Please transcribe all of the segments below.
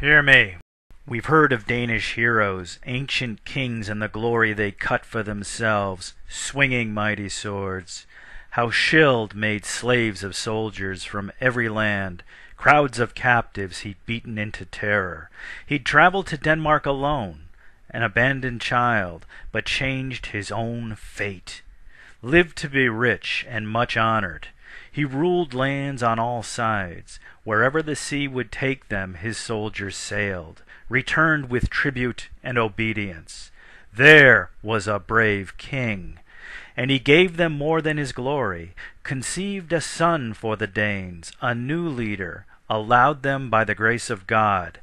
Hear me. We've heard of Danish heroes, ancient kings, and the glory they cut for themselves, swinging mighty swords. How Scyld made slaves of soldiers from every land, crowds of captives he'd beaten into terror. He'd traveled to Denmark alone, an abandoned child, but changed his own fate. Lived to be rich and much honored. He ruled lands on all sides. Wherever the sea would take them his soldiers sailed, returned with tribute and obedience. There was a brave king. And he gave them more than his glory, conceived a son for the Danes, a new leader, allowed them by the grace of God.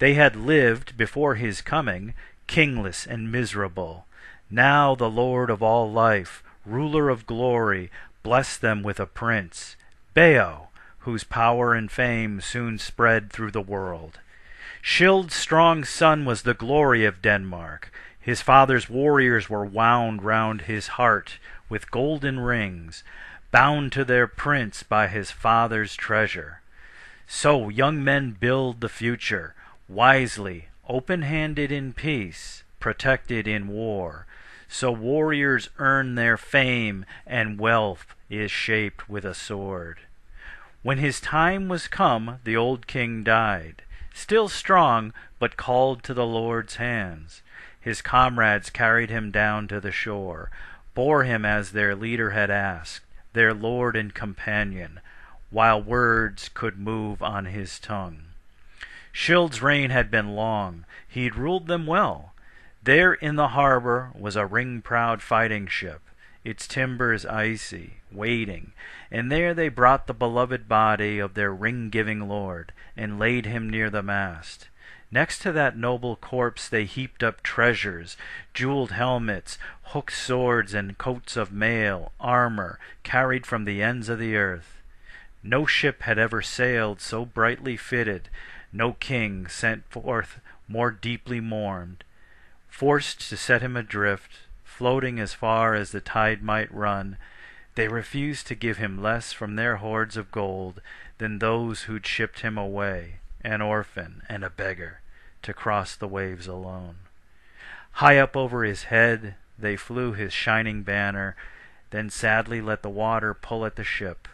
They had lived, before his coming, kingless and miserable. Now the Lord of all life, ruler of glory, blessed them with a prince, Beo, whose power and fame soon spread through the world. Scyld's strong son was the glory of Denmark. His father's warriors were wound round his heart with golden rings, bound to their prince by his father's treasure. So young men build the future, wisely, open handed in peace, protected in war. So warriors earn their fame, and wealth is shaped with a sword. When his time was come, the old king died, still strong, but called to the Lord's hands. His comrades carried him down to the shore, bore him as their leader had asked, their lord and companion, while words could move on his tongue. Scyld's reign had been long, he'd ruled them well. There in the harbor was a ring-proud fighting ship, its timbers icy, waiting, and there they brought the beloved body of their ring-giving lord, and laid him near the mast. Next to that noble corpse they heaped up treasures, jeweled helmets, hooked swords, and coats of mail, armor, carried from the ends of the earth. No ship had ever sailed so brightly fitted, no king sent forth more deeply mourned. Forced to set him adrift, floating as far as the tide might run, they refused to give him less from their hoards of gold than those who'd shipped him away, an orphan and a beggar to cross the waves alone. High up over his head they flew his shining banner, then sadly let the water pull at the ship,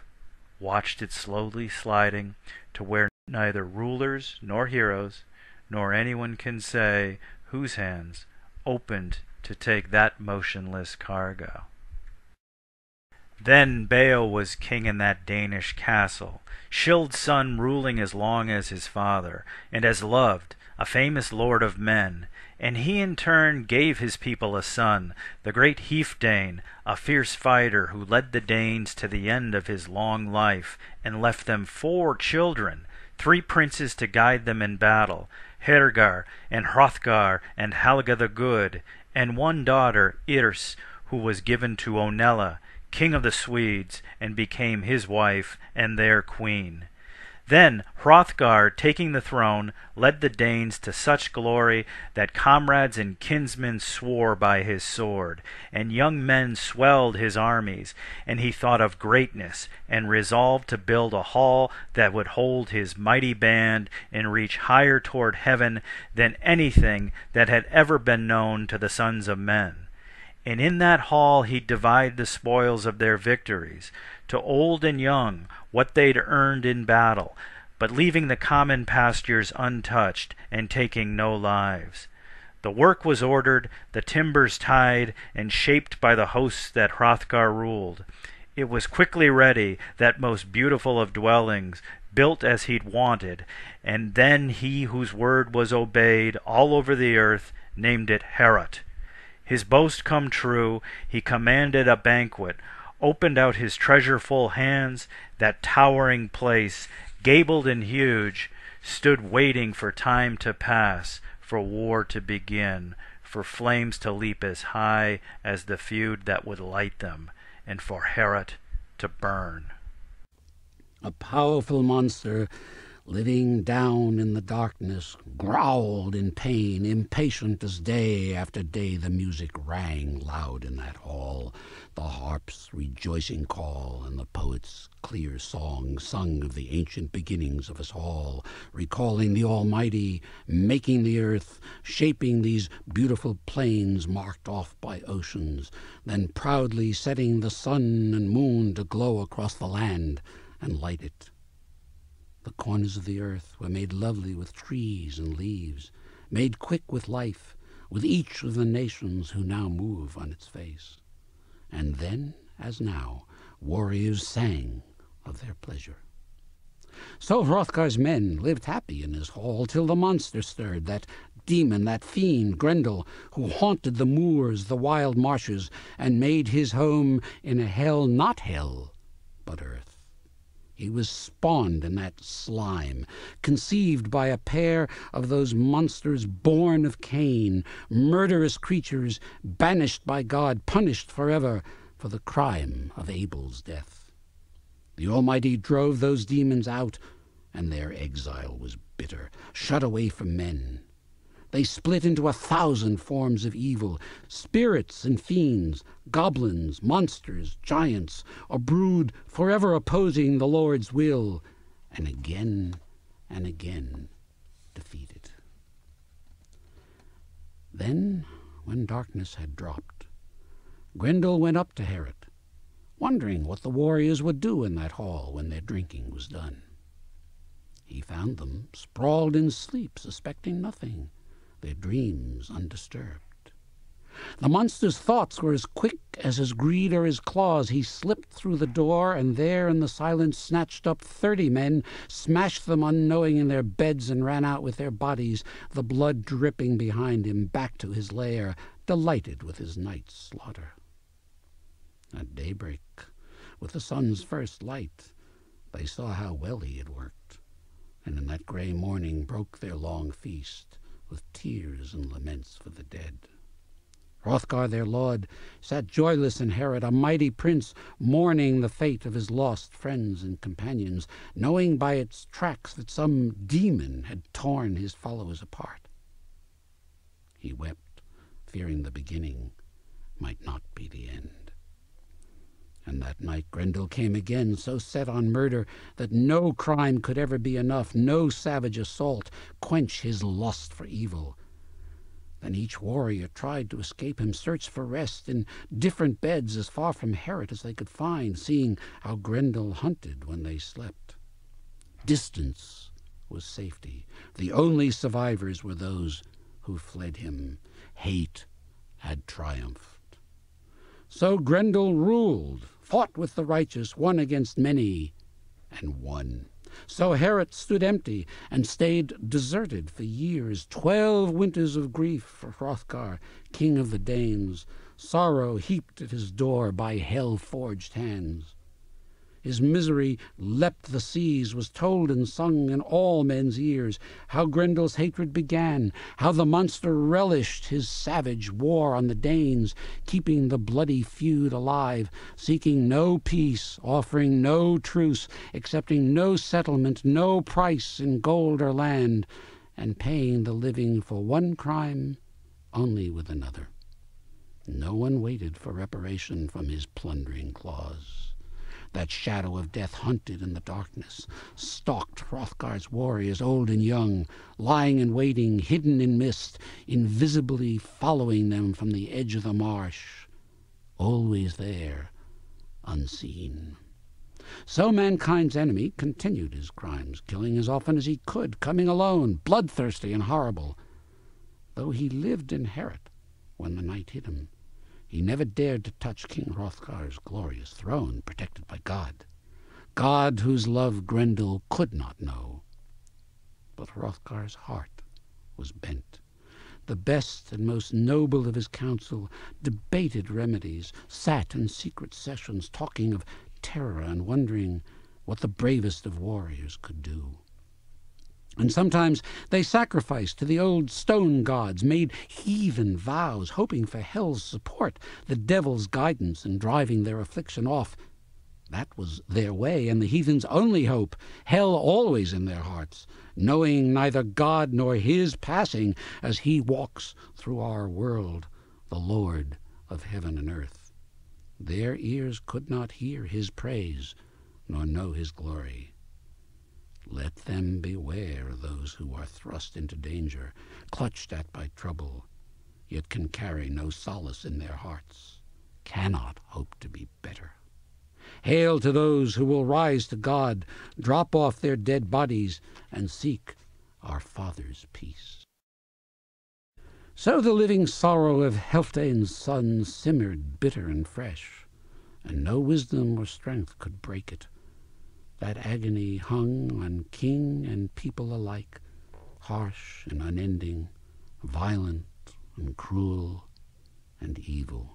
watched it slowly sliding to where neither rulers nor heroes nor anyone can say whose hands opened to take that motionless cargo. Then Beo was king in that Danish castle, Scyld's son ruling as long as his father, and as loved, a famous lord of men, and he in turn gave his people a son, the great Healfdene, a fierce fighter who led the Danes to the end of his long life, and left them four children, three princes to guide them in battle, Hergar and Hrothgar and Halga the Good, and one daughter, Yrsa, who was given to Onela, king of the Swedes, and became his wife and their queen. Then Hrothgar, taking the throne, led the Danes to such glory that comrades and kinsmen swore by his sword, and young men swelled his armies, and he thought of greatness, and resolved to build a hall that would hold his mighty band and reach higher toward heaven than anything that had ever been known to the sons of men. And in that hall he'd divide the spoils of their victories, to old and young, what they'd earned in battle, but leaving the common pastures untouched and taking no lives. The work was ordered, the timbers tied, and shaped by the hosts that Hrothgar ruled. It was quickly ready, that most beautiful of dwellings, built as he'd wanted, and then he whose word was obeyed all over the earth named it Heorot. His boast come true, he commanded a banquet, opened out his treasureful hands, that towering place, gabled and huge, stood waiting for time to pass, for war to begin, for flames to leap as high as the feud that would light them, and for Heorot to burn. A powerful monster living down in the darkness, growled in pain, impatient as day after day the music rang loud in that hall, harp's rejoicing call and the poet's clear song sung of the ancient beginnings of us all, recalling the Almighty, making the earth, shaping these beautiful plains marked off by oceans, then proudly setting the sun and moon to glow across the land and light it the corners of the earth were made lovely with trees and leaves, made quick with life, with each of the nations who now move on its face. And then, as now, warriors sang of their pleasure. So Hrothgar's men lived happy in his hall till the monster stirred, that demon, that fiend, Grendel, who haunted the moors, the wild marshes, and made his home in a hell not hell, but earth. He was spawned in that slime, conceived by a pair of those monsters born of Cain, murderous creatures banished by God, punished forever for the crime of Abel's death. The Almighty drove those demons out, and their exile was bitter, shut away from men. They split into a thousand forms of evil spirits and fiends, goblins, monsters, giants, a brood forever opposing the Lord's will, and again and again defeated. Then, when darkness had dropped, Grendel went up to Heorot, wondering what the warriors would do in that hall when their drinking was done. He found them sprawled in sleep, suspecting nothing their dreams undisturbed. The monster's thoughts were as quick as his greed or his claws. He slipped through the door, and there in the silence snatched up thirty men, smashed them unknowing in their beds, and ran out with their bodies, the blood dripping behind him, back to his lair, delighted with his night's slaughter. At daybreak, with the sun's first light, they saw how well he had worked, and in that grey morning broke their long feast with tears and laments for the dead. Hrothgar, their lord, sat joyless in Heorot, a mighty prince, mourning the fate of his lost friends and companions, knowing by its tracks that some demon had torn his followers apart. He wept, fearing the beginning might not be the end. And that night Grendel came again, so set on murder that no crime could ever be enough, no savage assault quench his lust for evil. Then each warrior tried to escape him, searched for rest in different beds as far from Heorot as they could find, seeing how Grendel hunted when they slept. Distance was safety. The only survivors were those who fled him. Hate had triumphed. So Grendel ruled, fought with the righteous, one against many, and won. So Heorot stood empty and stayed deserted for years, twelve winters of grief for Hrothgar, king of the Danes, sorrow heaped at his door by hell-forged hands. His misery leapt the seas, was told and sung in all men's ears, how Grendel's hatred began, how the monster relished his savage war on the Danes, keeping the bloody feud alive, seeking no peace, offering no truce, accepting no settlement, no price in gold or land, and paying the living for one crime only with another. No one waited for reparation from his plundering claws. That shadow of death hunted in the darkness, stalked Hrothgar's warriors, old and young, lying in waiting, hidden in mist, invisibly following them from the edge of the marsh, always there, unseen. So mankind's enemy continued his crimes, killing as often as he could, coming alone, bloodthirsty and horrible, though he lived in Heorot when the night hid him. He never dared to touch King Hrothgar's glorious throne, protected by God. God whose love Grendel could not know. But Hrothgar's heart was bent. The best and most noble of his council debated remedies, sat in secret sessions, talking of terror and wondering what the bravest of warriors could do. And sometimes they sacrificed to the old stone gods, made heathen vows, hoping for hell's support, the devil's guidance in driving their affliction off. That was their way, and the heathens' only hope, hell always in their hearts, knowing neither God nor his passing as he walks through our world, the Lord of heaven and earth. Their ears could not hear his praise, nor know his glory. Let them beware those who are thrust into danger, clutched at by trouble, yet can carry no solace in their hearts, cannot hope to be better. Hail to those who will rise to God, drop off their dead bodies, and seek our Father's peace. So the living sorrow of Healfdene's son simmered bitter and fresh, and no wisdom or strength could break it. That agony hung on king and people alike, harsh and unending, violent and cruel and evil.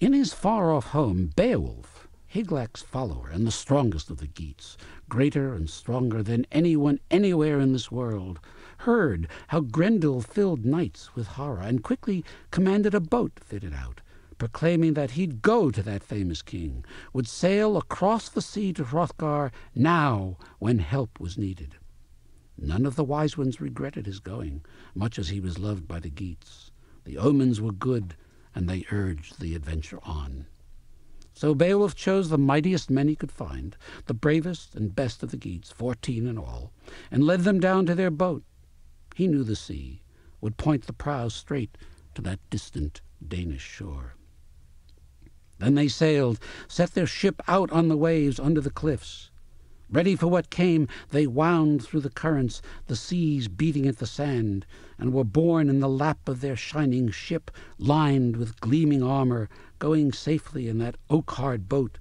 In his far-off home, Beowulf, Hygelac's follower and the strongest of the Geats, greater and stronger than anyone anywhere in this world, heard how Grendel filled knights with horror and quickly commanded a boat fitted out, proclaiming that he'd go to that famous king, would sail across the sea to Hrothgar now when help was needed. None of the wise ones regretted his going, much as he was loved by the Geats. The omens were good, and they urged the adventure on. So Beowulf chose the mightiest men he could find, the bravest and best of the Geats, fourteen in all, and led them down to their boat. He knew the sea, would point the prow straight to that distant Danish shore. Then they sailed, set their ship out on the waves under the cliffs. Ready for what came, they wound through the currents, the seas beating at the sand, and were borne in the lap of their shining ship, lined with gleaming armor, going safely in that oak-hard boat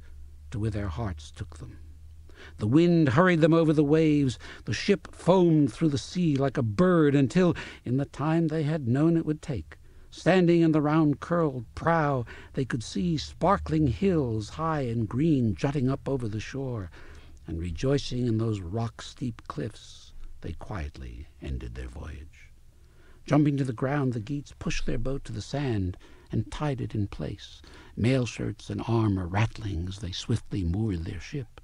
to where their hearts took them. The wind hurried them over the waves, the ship foamed through the sea like a bird until, in the time they had known it would take, standing in the round curled prow, they could see sparkling hills high and green jutting up over the shore, and rejoicing in those rock-steep cliffs, they quietly ended their voyage. Jumping to the ground, the Geats pushed their boat to the sand and tied it in place, mail shirts and armor rattling as they swiftly moored their ship.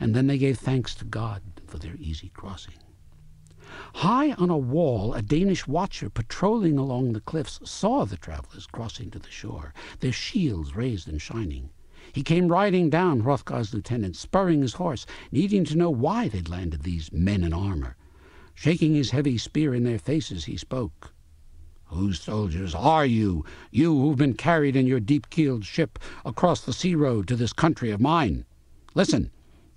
And then they gave thanks to God for their easy crossing. High on a wall, a Danish watcher patrolling along the cliffs saw the travelers crossing to the shore, their shields raised and shining. He came riding down, Hrothgar's lieutenant, spurring his horse, needing to know why they'd landed these men in armor. Shaking his heavy spear in their faces, he spoke. Whose soldiers are you, you who've been carried in your deep-keeled ship across the sea road to this country of mine? Listen,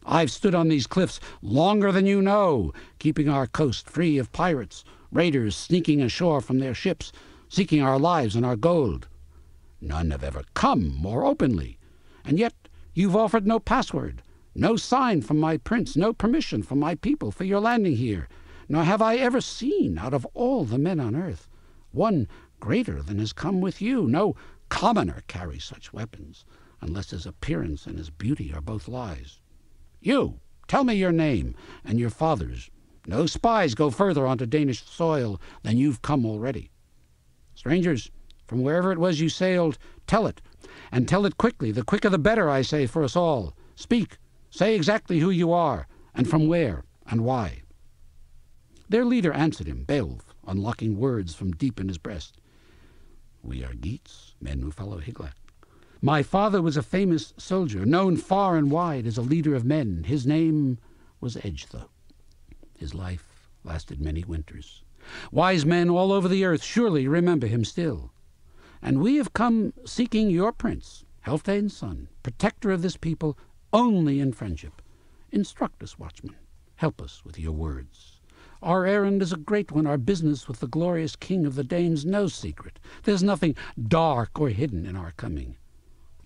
I've stood on these cliffs longer than you know, keeping our coast free of pirates, raiders sneaking ashore from their ships, seeking our lives and our gold. None have ever come more openly. And yet you've offered no password, no sign from my prince, no permission from my people for your landing here, nor have I ever seen, out of all the men on earth, one greater than has come with you. No commoner carries such weapons, unless his appearance and his beauty are both lies. You, tell me your name and your father's. No spies go further onto Danish soil than you've come already. Strangers, from wherever it was you sailed, tell it, and tell it quickly. The quicker the better, I say, for us all. Speak. Say exactly who you are, and from where, and why. Their leader answered him, Beowulf, unlocking words from deep in his breast. We are Geats, men who follow Hygelac. My father was a famous soldier, known far and wide as a leader of men. His name was Edgtho. His life lasted many winters. Wise men all over the earth surely remember him still. And we have come seeking your prince, Healfdene's son, protector of this people, only in friendship. Instruct us, watchman. Help us with your words. Our errand is a great one, our business with the glorious king of the Danes no secret. There's nothing dark or hidden in our coming.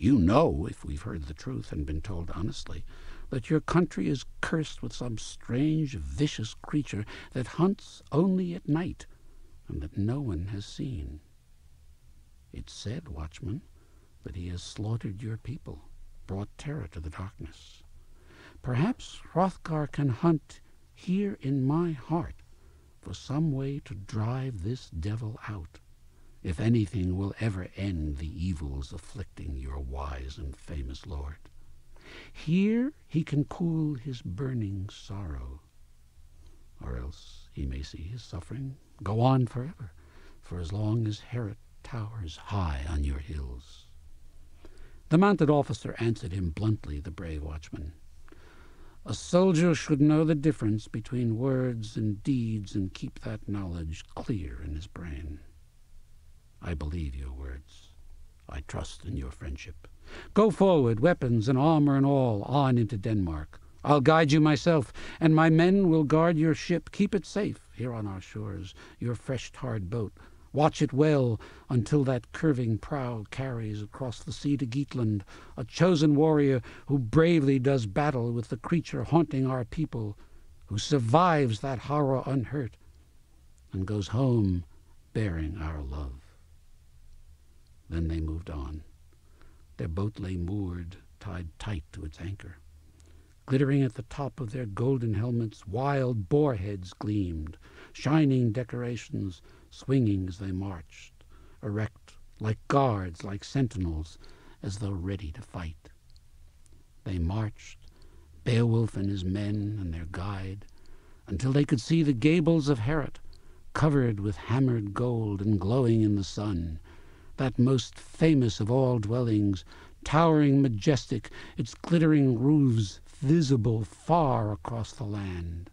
You know, if we've heard the truth and been told honestly, that your country is cursed with some strange, vicious creature that hunts only at night, and that no one has seen. It's said, watchman, that he has slaughtered your people, brought terror to the darkness. Perhaps Hrothgar can hunt here in my heart for some way to drive this devil out, if anything will ever end the evils afflicting your wise and famous lord. Here he can cool his burning sorrow. Or else he may see his suffering go on forever, for as long as Heorot towers high on your hills. The mounted officer answered him bluntly, the brave watchman. A soldier should know the difference between words and deeds and keep that knowledge clear in his brain. I believe your words. I trust in your friendship. Go forward, weapons and armor and all, on into Denmark. I'll guide you myself, and my men will guard your ship. Keep it safe here on our shores, your fresh tarred boat. Watch it well until that curving prow carries across the sea to Geatland, a chosen warrior who bravely does battle with the creature haunting our people, who survives that horror unhurt, and goes home bearing our love. Then they moved on. Their boat lay moored, tied tight to its anchor. Glittering at the top of their golden helmets, wild boar heads gleamed, shining decorations swinging as they marched, erect, like guards, like sentinels, as though ready to fight. They marched, Beowulf and his men and their guide, until they could see the gables of Heorot, covered with hammered gold and glowing in the sun, that most famous of all dwellings, towering majestic, its glittering roofs visible far across the land.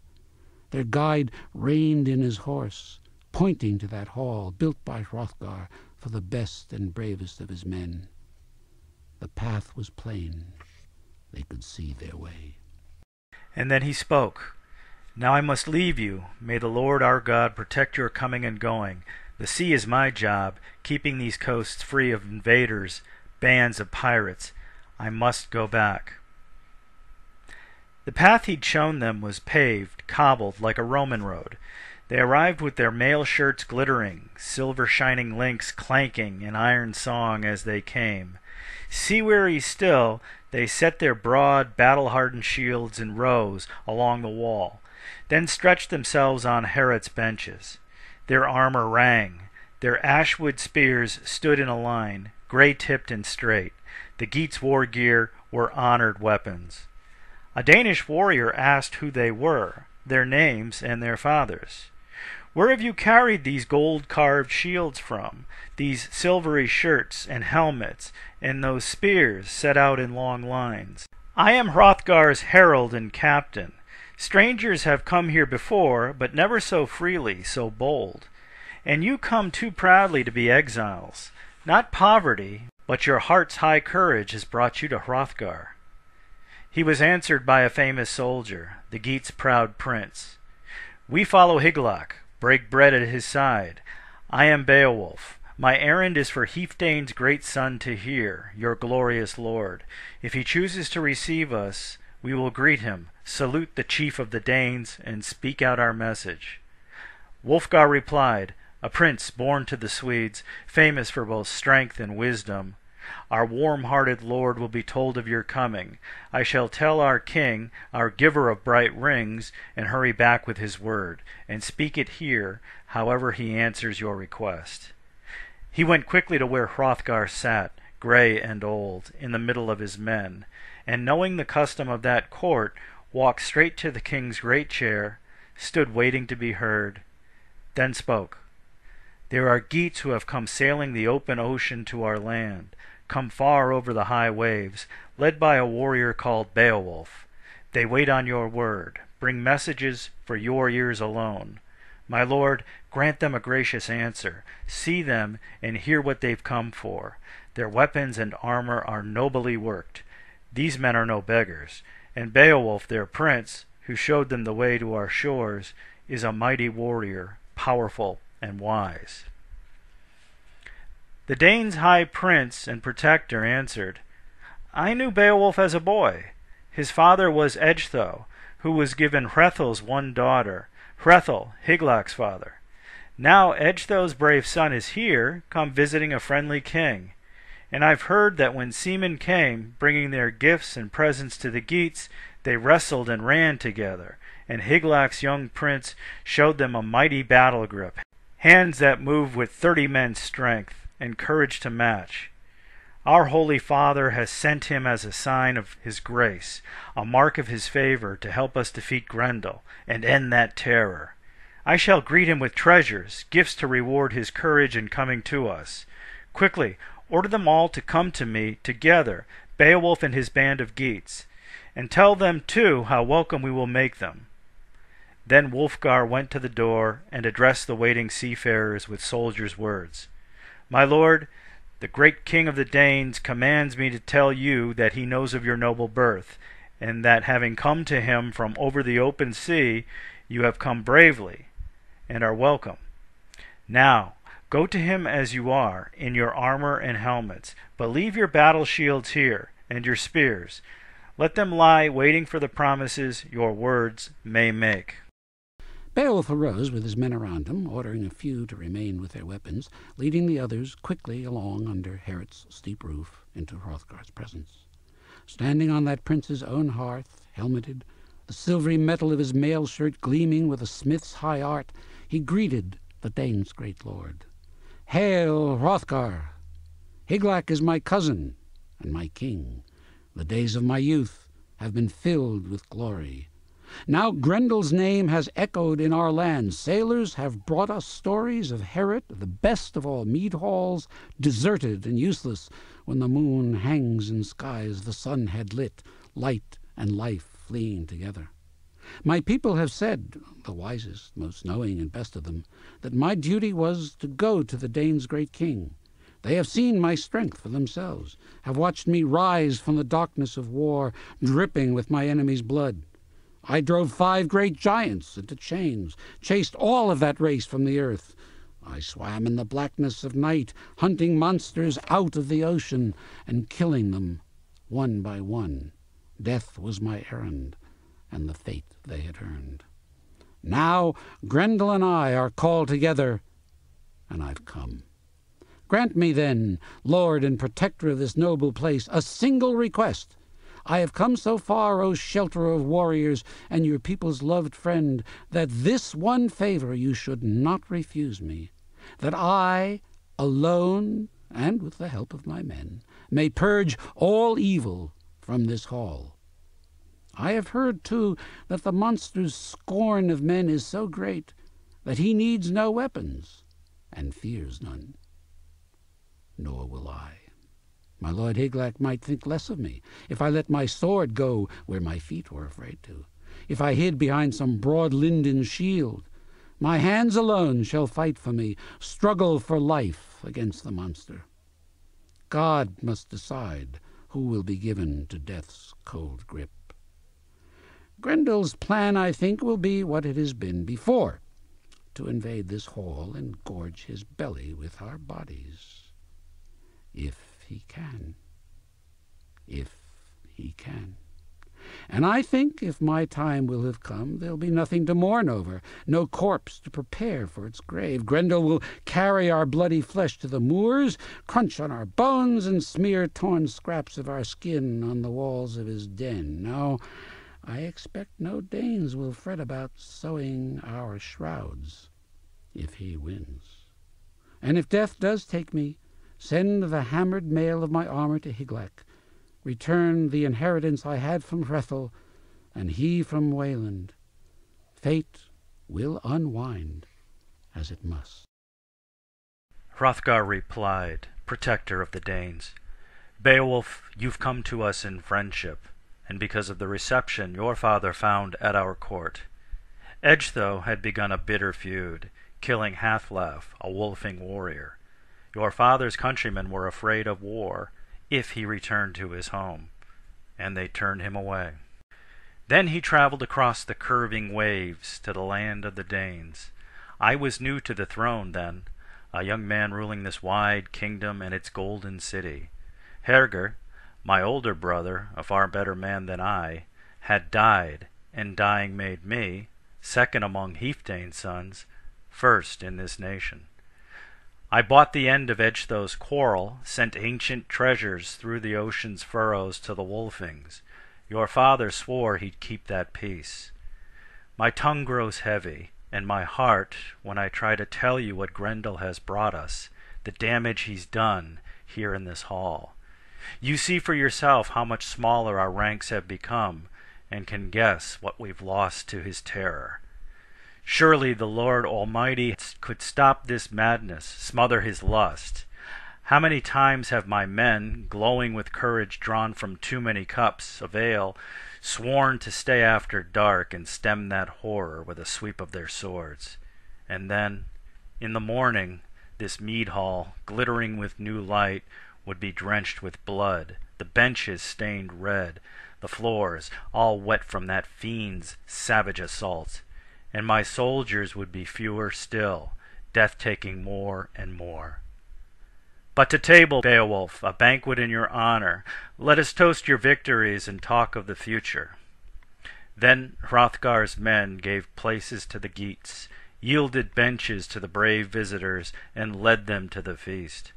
Their guide reined in his horse, pointing to that hall built by Hrothgar for the best and bravest of his men. The path was plain. They could see their way. And then he spoke. Now I must leave you. May the Lord our God protect your coming and going. The sea is my job, keeping these coasts free of invaders, bands of pirates. I must go back. The path he'd shown them was paved, cobbled, like a Roman road. They arrived with their mail shirts glittering, silver shining links clanking in iron song as they came. Sea weary still, they set their broad, battle hardened shields in rows along the wall, then stretched themselves on Heorot's benches. Their armor rang. Their ashwood spears stood in a line, gray tipped and straight. The Geats' war gear were honored weapons. A Danish warrior asked who they were, their names, and their fathers. Where have you carried these gold carved shields from, these silvery shirts and helmets, and those spears set out in long lines? I am Hrothgar's herald and captain. Strangers have come here before, but never so freely, so bold. And you come too proudly to be exiles. Not poverty, but your heart's high courage has brought you to Hrothgar. He was answered by a famous soldier, the Geats' proud prince. We follow Hygelac, break bread at his side. I am Beowulf. My errand is for Healfdene's great son to hear, your glorious lord. If he chooses to receive us, we will greet him, salute the chief of the Danes, and speak out our message. Wulfgar replied, a prince born to the Swedes, famous for both strength and wisdom. Our warm-hearted lord will be told of your coming. I shall tell our king, our giver of bright rings, and hurry back with his word, and speak it here, however he answers your request. He went quickly to where Hrothgar sat, gray and old, in the middle of his men, and knowing the custom of that court, walked straight to the king's great chair, stood waiting to be heard, then spoke. There are Geats who have come sailing the open ocean to our land, come far over the high waves, led by a warrior called Beowulf. They wait on your word, bring messages for your ears alone. My lord, grant them a gracious answer. See them and hear what they've come for. Their weapons and armor are nobly worked. These men are no beggars, and Beowulf, their prince, who showed them the way to our shores, is a mighty warrior, powerful and wise. The Danes' high prince and protector answered, I knew Beowulf as a boy. His father was Ecgtheow, who was given Hrethel's one daughter, Hrethel, Hygelac's father. Now Ecgtheow's brave son is here, come visiting a friendly king. And I've heard that when seamen came, bringing their gifts and presents to the Geats, they wrestled and ran together, and Hygelac's young prince showed them a mighty battle grip, hands that move with thirty men's strength, and courage to match. Our Holy Father has sent him as a sign of his grace, a mark of his favor to help us defeat Grendel and end that terror. I shall greet him with treasures, gifts to reward his courage in coming to us. Quickly, order them all to come to me together, Beowulf and his band of Geats, and tell them too how welcome we will make them. Then Wulfgar went to the door and addressed the waiting seafarers with soldiers' words. My lord, the great king of the Danes commands me to tell you that he knows of your noble birth, and that having come to him from over the open sea, you have come bravely, and are welcome. Now, go to him as you are, in your armor and helmets, but leave your battle shields here, and your spears. Let them lie waiting for the promises your words may make. Beowulf arose with his men around him, ordering a few to remain with their weapons, leading the others quickly along under Heorot's steep roof into Hrothgar's presence. Standing on that prince's own hearth, helmeted, the silvery metal of his mail shirt gleaming with a smith's high art, he greeted the Danes' great lord. Hail, Hrothgar! Hygelac is my cousin and my king. The days of my youth have been filled with glory. Now Grendel's name has echoed in our land. Sailors have brought us stories of Heorot, the best of all mead halls, deserted and useless when the moon hangs in skies the sun had lit, light and life fleeing together. My people have said, the wisest, most knowing, and best of them, that my duty was to go to the Danes' great king. They have seen my strength for themselves, have watched me rise from the darkness of war, dripping with my enemy's blood. I drove five great giants into chains, chased all of that race from the earth. I swam in the blackness of night, hunting monsters out of the ocean and killing them one by one. Death was my errand, and the fate they had earned. Now Grendel and I are called together, and I've come. Grant me, then, Lord and protector of this noble place, a single request I have come so far, O shelter of warriors, and your people's loved friend, that this one favor you should not refuse me, that I, alone, and with the help of my men, may purge all evil from this hall. I have heard, too, that the monster's scorn of men is so great that he needs no weapons and fears none. Nor will I. My lord Hygelac might think less of me if I let my sword go where my feet were afraid to, if I hid behind some broad linden shield. My hands alone shall fight for me, struggle for life against the monster. God must decide who will be given to death's cold grip. Grendel's plan, I think, will be what it has been before, to invade this hall and gorge his belly with our bodies. If he can. If he can. And I think if my time will have come, there'll be nothing to mourn over, no corpse to prepare for its grave. Grendel will carry our bloody flesh to the moors, crunch on our bones, and smear torn scraps of our skin on the walls of his den. No, I expect no Danes will fret about sewing our shrouds, if he wins. And if death does take me, Send the hammered mail of my armor to Hygelac. Return the inheritance I had from Hrethel, and he from Wayland. Fate will unwind as it must. Hrothgar replied, Protector of the Danes, Beowulf, you've come to us in friendship, and because of the reception your father found at our court. Ecgtheow had begun a bitter feud, killing Hathlaf, a wolfing warrior. Your father's countrymen were afraid of war if he returned to his home, and they turned him away. Then he traveled across the curving waves to the land of the Danes. I was new to the throne then, a young man ruling this wide kingdom and its golden city. Herger, my older brother, a far better man than I, had died, and dying made me, second among Healfdene's sons, first in this nation. I bought the end of Ecgtheow's quarrel, sent ancient treasures through the ocean's furrows to the Wolfings. Your father swore he'd keep that peace. My tongue grows heavy, and my heart, when I try to tell you what Grendel has brought us, the damage he's done here in this hall. You see for yourself how much smaller our ranks have become, and can guess what we've lost to his terror. Surely the Lord Almighty could stop this madness, smother his lust. How many times have my men, glowing with courage drawn from too many cups of ale, sworn to stay after dark and stem that horror with a sweep of their swords. And then, in the morning, this mead hall, glittering with new light, would be drenched with blood, the benches stained red, the floors all wet from that fiend's savage assault, and my soldiers would be fewer still, death taking more and more. But to table, Beowulf, a banquet in your honor. Let us toast your victories and talk of the future. Then Hrothgar's men gave places to the Geats, yielded benches to the brave visitors, and led them to the feast.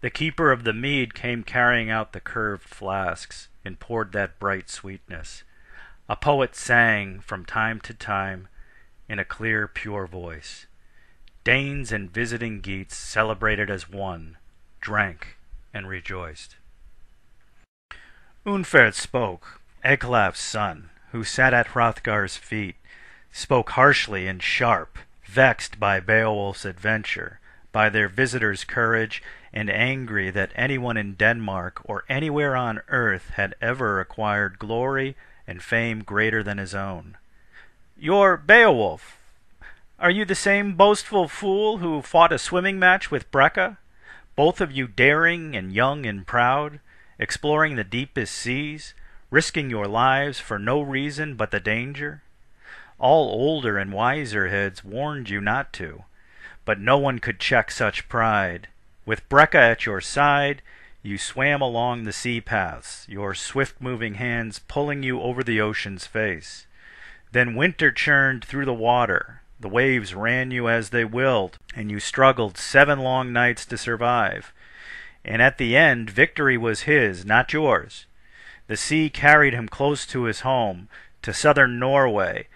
The keeper of the mead came carrying out the curved flasks, and poured that bright sweetness. A poet sang from time to time in a clear, pure voice. Danes and visiting Geats celebrated as one drank, and rejoiced. Unferth spoke, Ecglaf's son, who sat at Hrothgar's feet, spoke harshly and sharp, vexed by Beowulf's adventure, by their visitor's courage, and angry that anyone in Denmark or anywhere on earth had ever acquired glory and fame greater than his own. You're Beowulf. Are you the same boastful fool who fought a swimming match with Breca? both of you daring and young and proud, exploring the deepest seas, risking your lives for no reason but the danger? All older and wiser heads warned you not to, but no one could check such pride. With Breca at your side, you swam along the sea paths, your swift moving hands pulling you over the ocean's face. Then winter churned through the water, the waves ran you as they willed, and you struggled seven long nights to survive. And at the end, victory was his, not yours. The sea carried him close to his home, to southern Norway,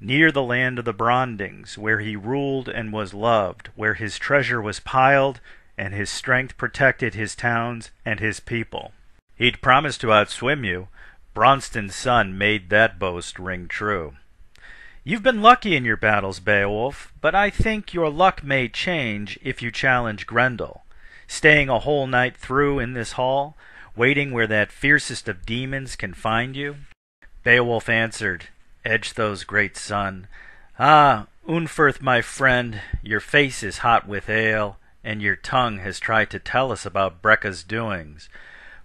near the land of the Brondings, where he ruled and was loved, where his treasure was piled, and his strength protected his towns and his people. He'd promised to outswim you. Bronston's son made that boast ring true. You've been lucky in your battles, Beowulf, but I think your luck may change if you challenge Grendel. Staying a whole night through in this hall, waiting where that fiercest of demons can find you? Beowulf answered, Ecgtheow's great son, Ah, Unferth, my friend, your face is hot with ale, and your tongue has tried to tell us about Breca's doings.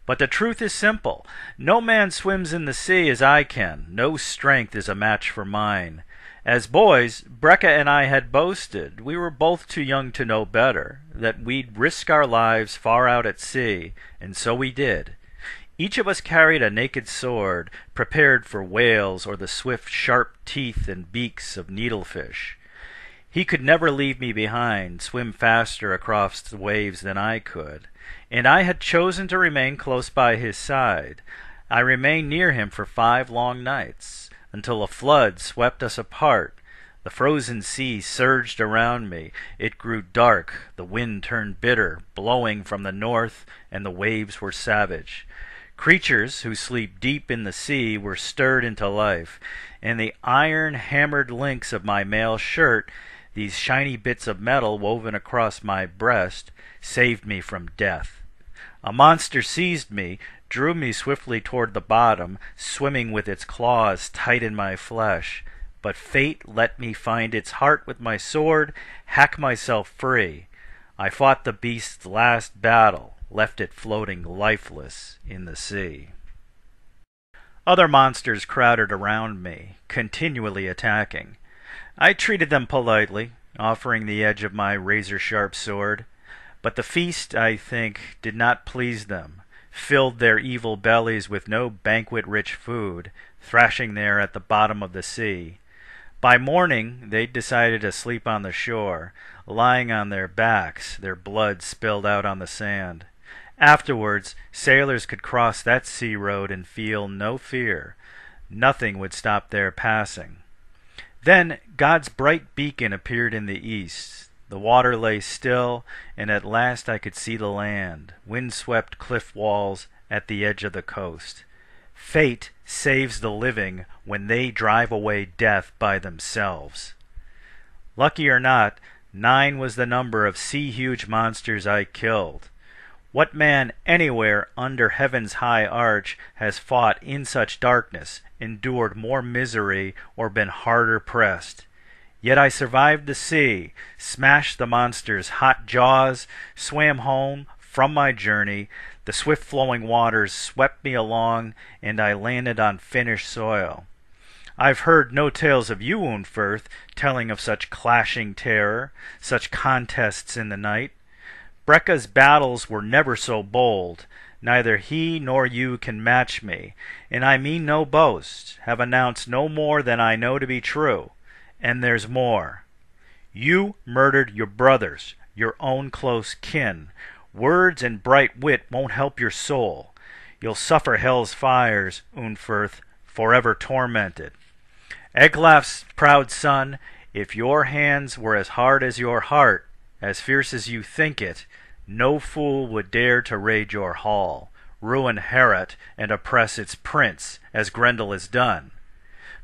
But the truth is simple. No man swims in the sea as I can. No strength is a match for mine. As boys, Breca and I had boasted, we were both too young to know better, that we'd risk our lives far out at sea, and so we did. Each of us carried a naked sword, prepared for whales or the swift, sharp teeth and beaks of needlefish. He could never leave me behind, swim faster across the waves than I could and I had chosen to remain close by his side. I remained near him for five long nights, until a flood swept us apart. The frozen sea surged around me. It grew dark, the wind turned bitter, blowing from the north, and the waves were savage. Creatures who sleep deep in the sea were stirred into life, and the iron hammered links of my mail shirt, these shiny bits of metal woven across my breast, saved me from death. A monster seized me, drew me swiftly toward the bottom, swimming with its claws tight in my flesh. But fate let me find its heart with my sword, hack myself free. I fought the beast's last battle, left it floating lifeless in the sea. Other monsters crowded around me, continually attacking. I treated them politely, offering the edge of my razor sharp sword. But the feast, I think, did not please them, filled their evil bellies with no banquet rich food, thrashing there at the bottom of the sea. By morning they decided to sleep on the shore, lying on their backs, their blood spilled out on the sand. Afterwards, sailors could cross that sea road and feel no fear. Nothing would stop their passing. Then God's bright beacon appeared in the east. The water lay still, and at last I could see the land, wind-swept cliff walls, at the edge of the coast. Fate saves the living when they drive away death by themselves. Lucky or not, nine was the number of sea huge monsters I killed. What man anywhere under heaven's high arch has fought in such darkness, endured more misery, or been harder pressed? Yet I survived the sea, smashed the monster's hot jaws, swam home from my journey, the swift flowing waters swept me along, and I landed on Finnish soil. I've heard no tales of you, Unferth, telling of such clashing terror, such contests in the night. Brecca's battles were never so bold. Neither he nor you can match me, and I mean no boast, have announced no more than I know to be true. And there's more. You murdered your brothers, your own close kin. Words and bright wit won't help your soul. You'll suffer hell's fires, Unferth, forever tormented. Ecglaf's proud son, if your hands were as hard as your heart, as fierce as you think it, no fool would dare to raid your hall, ruin Heorot, and oppress its prince, as Grendel has done.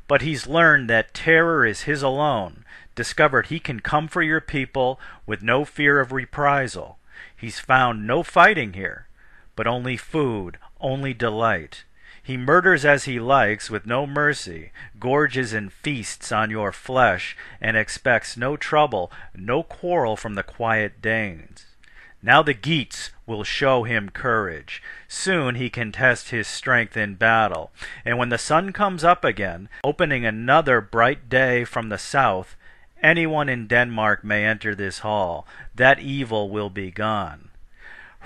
But he's learned that terror is his alone, discovered he can come for your people with no fear of reprisal. He's found no fighting here, but only food, only delight. He murders as he likes, with no mercy, gorges and feasts on your flesh, and expects no trouble, no quarrel from the quiet Danes. Now the Geats will show him courage. Soon he can test his strength in battle. And when the sun comes up again, opening another bright day from the south, anyone in Denmark may enter this hall. That evil will be gone.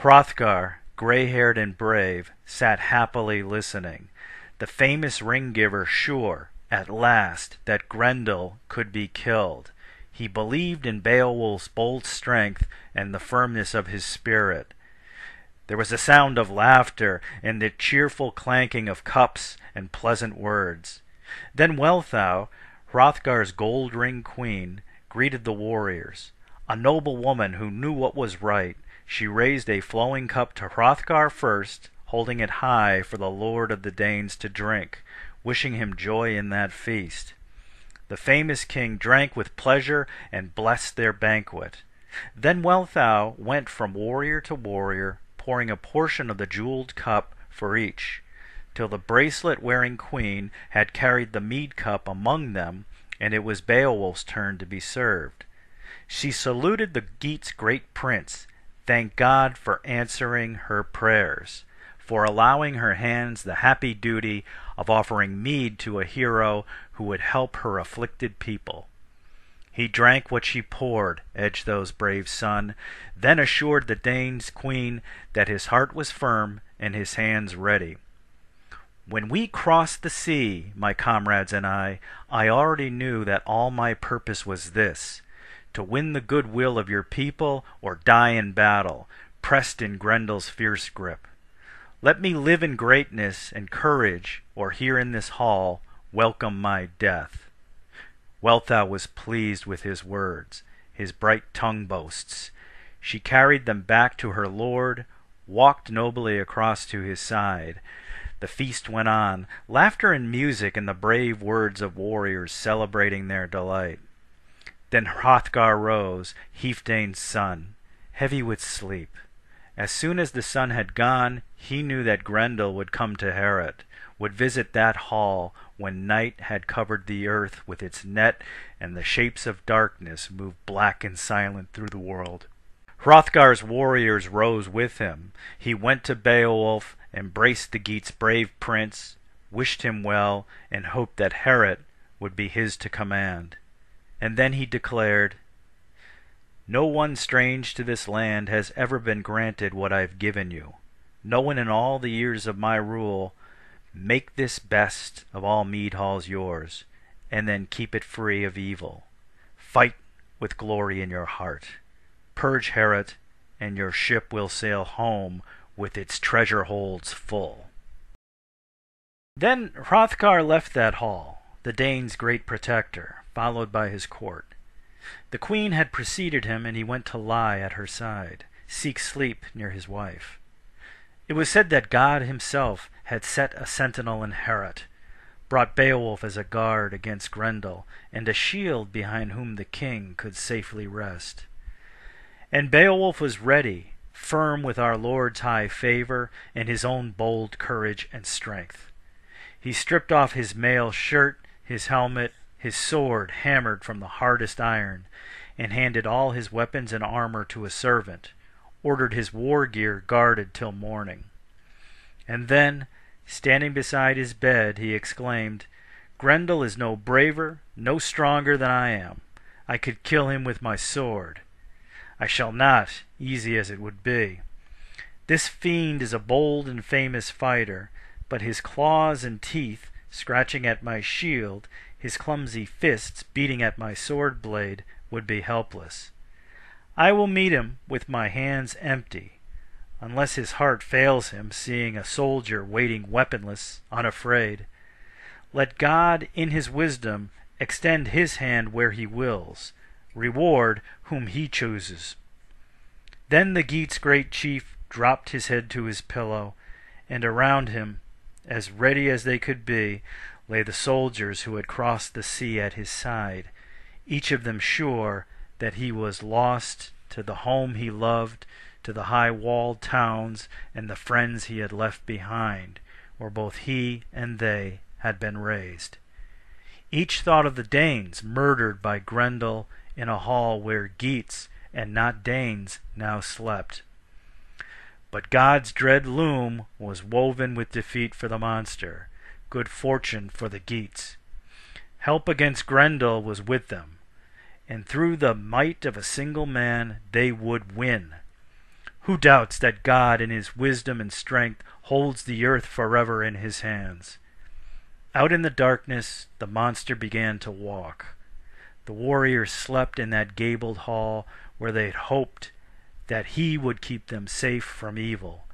Hrothgar, gray-haired and brave, sat happily listening. The famous ring-giver sure, at last, that Grendel could be killed. He believed in Beowulf's bold strength and the firmness of his spirit. There was a sound of laughter and the cheerful clanking of cups and pleasant words. Then Wealhtheow, Hrothgar's gold ring queen, greeted the warriors. A noble woman who knew what was right, she raised a flowing cup to Hrothgar first, holding it high for the lord of the Danes to drink, wishing him joy in that feast. The famous king drank with pleasure and blessed their banquet. Then Wealhtheow went from warrior to warrior, pouring a portion of the jeweled cup for each, till the bracelet-wearing queen had carried the mead cup among them, and it was Beowulf's turn to be served. She saluted the Geats' great prince, thanked God for answering her prayers, for allowing her hands the happy duty of offering mead to a hero who would help her afflicted people. He drank what she poured, Ecgtheow's brave son, then assured the Danes' queen that his heart was firm and his hands ready. When we crossed the sea, my comrades and I, I already knew that all my purpose was this to win the good will of your people or die in battle, pressed in Grendel's fierce grip. Let me live in greatness and courage, or here in this hall welcome my death. Wealhtheow was pleased with his words, his bright tongue boasts. She carried them back to her lord, walked nobly across to his side. The feast went on, laughter and music and the brave words of warriors celebrating their delight. Then Hrothgar rose, Healfdene's son, heavy with sleep. As soon as the sun had gone, he knew that Grendel would come to Heorot, would visit that hall when night had covered the earth with its net and the shapes of darkness moved black and silent through the world. Hrothgar's warriors rose with him. He went to Beowulf, embraced the Geats' brave prince, wished him well, and hoped that Heorot would be his to command. And then he declared, No one strange to this land has ever been granted what I've given you. No one in all the years of my rule Make this best of all mead halls yours, and then keep it free of evil. Fight with glory in your heart. Purge Heorot, and your ship will sail home with its treasure holds full. Then Hrothgar left that hall, the Danes' great protector, followed by his court. The queen had preceded him, and he went to lie at her side, seek sleep near his wife. It was said that God himself had set a sentinel in Heorot, brought Beowulf as a guard against Grendel, and a shield behind whom the king could safely rest. And Beowulf was ready, firm with our Lord's high favor and his own bold courage and strength. He stripped off his mail shirt, his helmet, his sword hammered from the hardest iron, and handed all his weapons and armor to a servant, ordered his war gear guarded till morning. And then, standing beside his bed, he exclaimed, Grendel is no braver, no stronger than I am. I could kill him with my sword. I shall not, easy as it would be. This fiend is a bold and famous fighter, but his claws and teeth, scratching at my shield, his clumsy fists beating at my sword blade, would be helpless. I will meet him with my hands empty, unless his heart fails him, seeing a soldier waiting weaponless, unafraid. Let God, in his wisdom, extend his hand where he wills, reward whom he chooses. Then the Geats' great chief dropped his head to his pillow, and around him, as ready as they could be, lay the soldiers who had crossed the sea at his side, each of them sure that he was lost to the home he loved, to the high walled towns and the friends he had left behind, where both he and they had been raised. Each thought of the Danes murdered by Grendel in a hall where Geats and not Danes now slept. But God's dread loom was woven with defeat for the monster, good fortune for the Geats. Help against Grendel was with them, and through the might of a single man they would win. Who doubts that God in his wisdom and strength holds the earth forever in his hands? Out in the darkness the monster began to walk. The warriors slept in that gabled hall where they had hoped that he would keep them safe from evil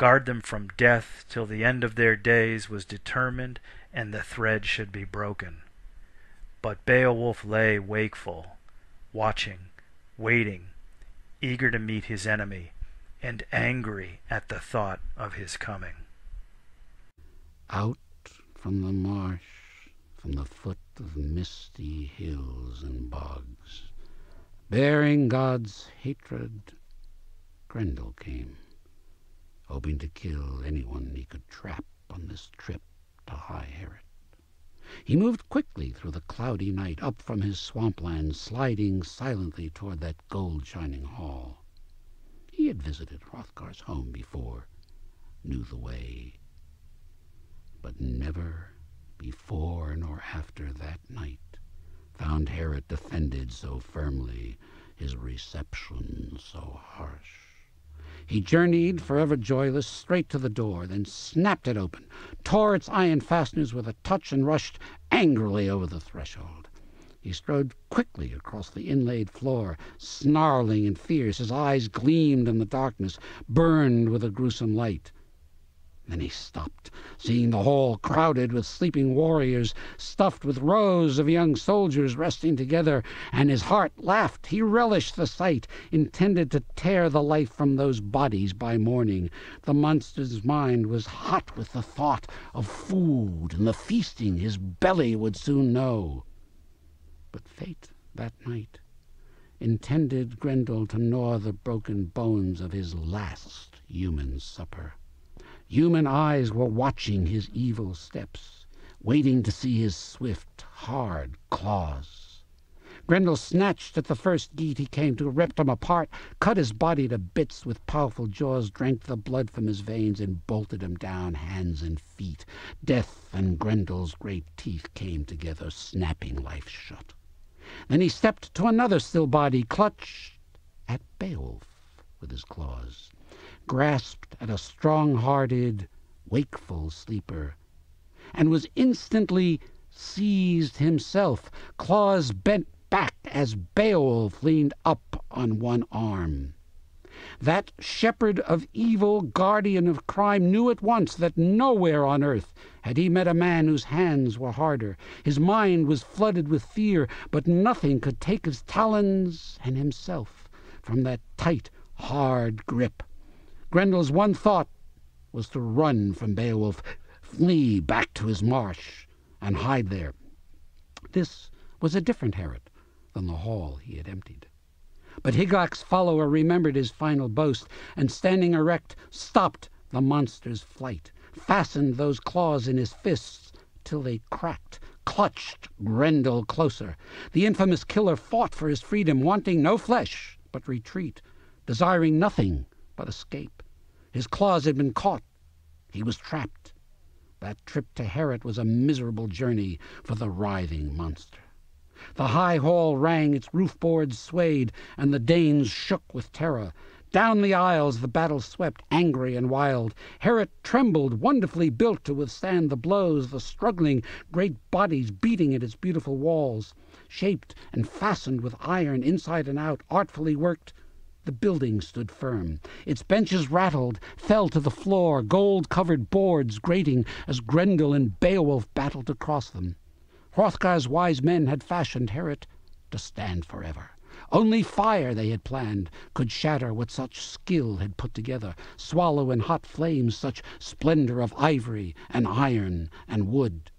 guard them from death till the end of their days was determined and the thread should be broken. But Beowulf lay wakeful, watching, waiting, eager to meet his enemy, and angry at the thought of his coming. Out from the marsh, from the foot of misty hills and bogs, bearing God's hatred, Grendel came hoping to kill anyone he could trap on this trip to High Heorot. He moved quickly through the cloudy night, up from his swampland, sliding silently toward that gold-shining hall. He had visited Hrothgar's home before, knew the way, but never before nor after that night found Heorot defended so firmly, his reception so harsh. He journeyed, forever joyless, straight to the door, then snapped it open, tore its iron fastenings with a touch, and rushed angrily over the threshold. He strode quickly across the inlaid floor, snarling and fierce. His eyes gleamed in the darkness, burned with a gruesome light. Then he stopped, seeing the hall crowded with sleeping warriors, stuffed with rows of young soldiers resting together, and his heart laughed. He relished the sight, intended to tear the life from those bodies by morning. The monster's mind was hot with the thought of food and the feasting his belly would soon know. But fate that night intended Grendel to gnaw the broken bones of his last human supper. Human eyes were watching his evil steps, waiting to see his swift, hard claws. Grendel snatched at the first Geat he came to, ripped him apart, cut his body to bits with powerful jaws, drank the blood from his veins, and bolted him down hands and feet. Death and Grendel's great teeth came together, snapping life shut. Then he stepped to another still body, clutched at Beowulf with his claws grasped at a strong-hearted, wakeful sleeper, and was instantly seized himself, claws bent back as Beowulf leaned up on one arm. That shepherd of evil, guardian of crime, knew at once that nowhere on earth had he met a man whose hands were harder. His mind was flooded with fear, but nothing could take his talons and himself from that tight, hard grip. Grendel's one thought was to run from Beowulf, flee back to his marsh, and hide there. This was a different Heorot than the hall he had emptied. But Hygelac's follower remembered his final boast, and standing erect, stopped the monster's flight, fastened those claws in his fists till they cracked, clutched Grendel closer. The infamous killer fought for his freedom, wanting no flesh but retreat, desiring nothing but escape. His claws had been caught. He was trapped. That trip to Heorot was a miserable journey for the writhing monster. The high hall rang, its roof boards swayed, and the Danes shook with terror. Down the aisles the battle swept, angry and wild. Heorot trembled, wonderfully built to withstand the blows, the struggling great bodies beating at its beautiful walls. Shaped and fastened with iron inside and out, artfully worked, the building stood firm. Its benches rattled, fell to the floor, gold covered boards grating as Grendel and Beowulf battled across them. Hrothgar's wise men had fashioned Heorot to stand forever. Only fire they had planned could shatter what such skill had put together, swallow in hot flames such splendor of ivory and iron and wood.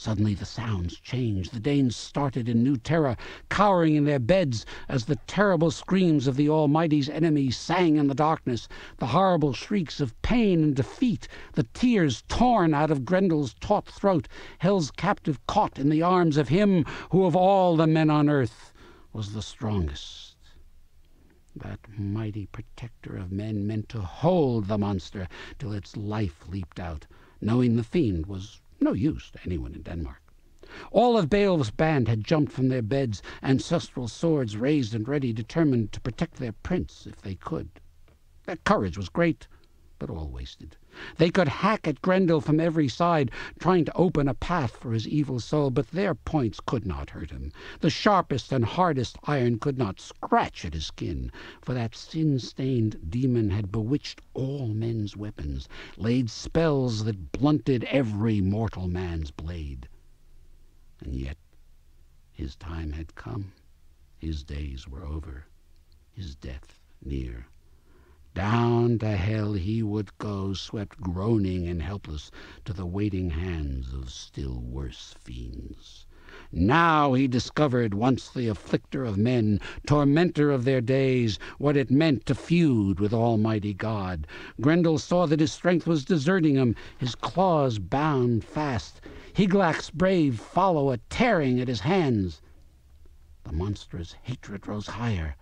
Suddenly the sounds changed. The Danes started in new terror, cowering in their beds as the terrible screams of the Almighty's enemies sang in the darkness, the horrible shrieks of pain and defeat, the tears torn out of Grendel's taut throat, Hel's captive caught in the arms of him who of all the men on earth was the strongest. That mighty protector of men meant to hold the monster till its life leaped out, knowing the fiend was no use to anyone in Denmark. All of Beowulf's band had jumped from their beds, ancestral swords raised and ready, determined to protect their prince if they could. Their courage was great, but all wasted. They could hack at Grendel from every side, trying to open a path for his evil soul, but their points could not hurt him. The sharpest and hardest iron could not scratch at his skin, for that sin-stained demon had bewitched all men's weapons, laid spells that blunted every mortal man's blade. And yet his time had come, his days were over, his death near. Down to hell he would go, swept groaning and helpless to the waiting hands of still worse fiends. Now he discovered, once the afflicter of men, tormentor of their days, what it meant to feud with Almighty God. Grendel saw that his strength was deserting him, his claws bound fast, Hygelac's brave follower tearing at his hands. The monstrous hatred rose higher,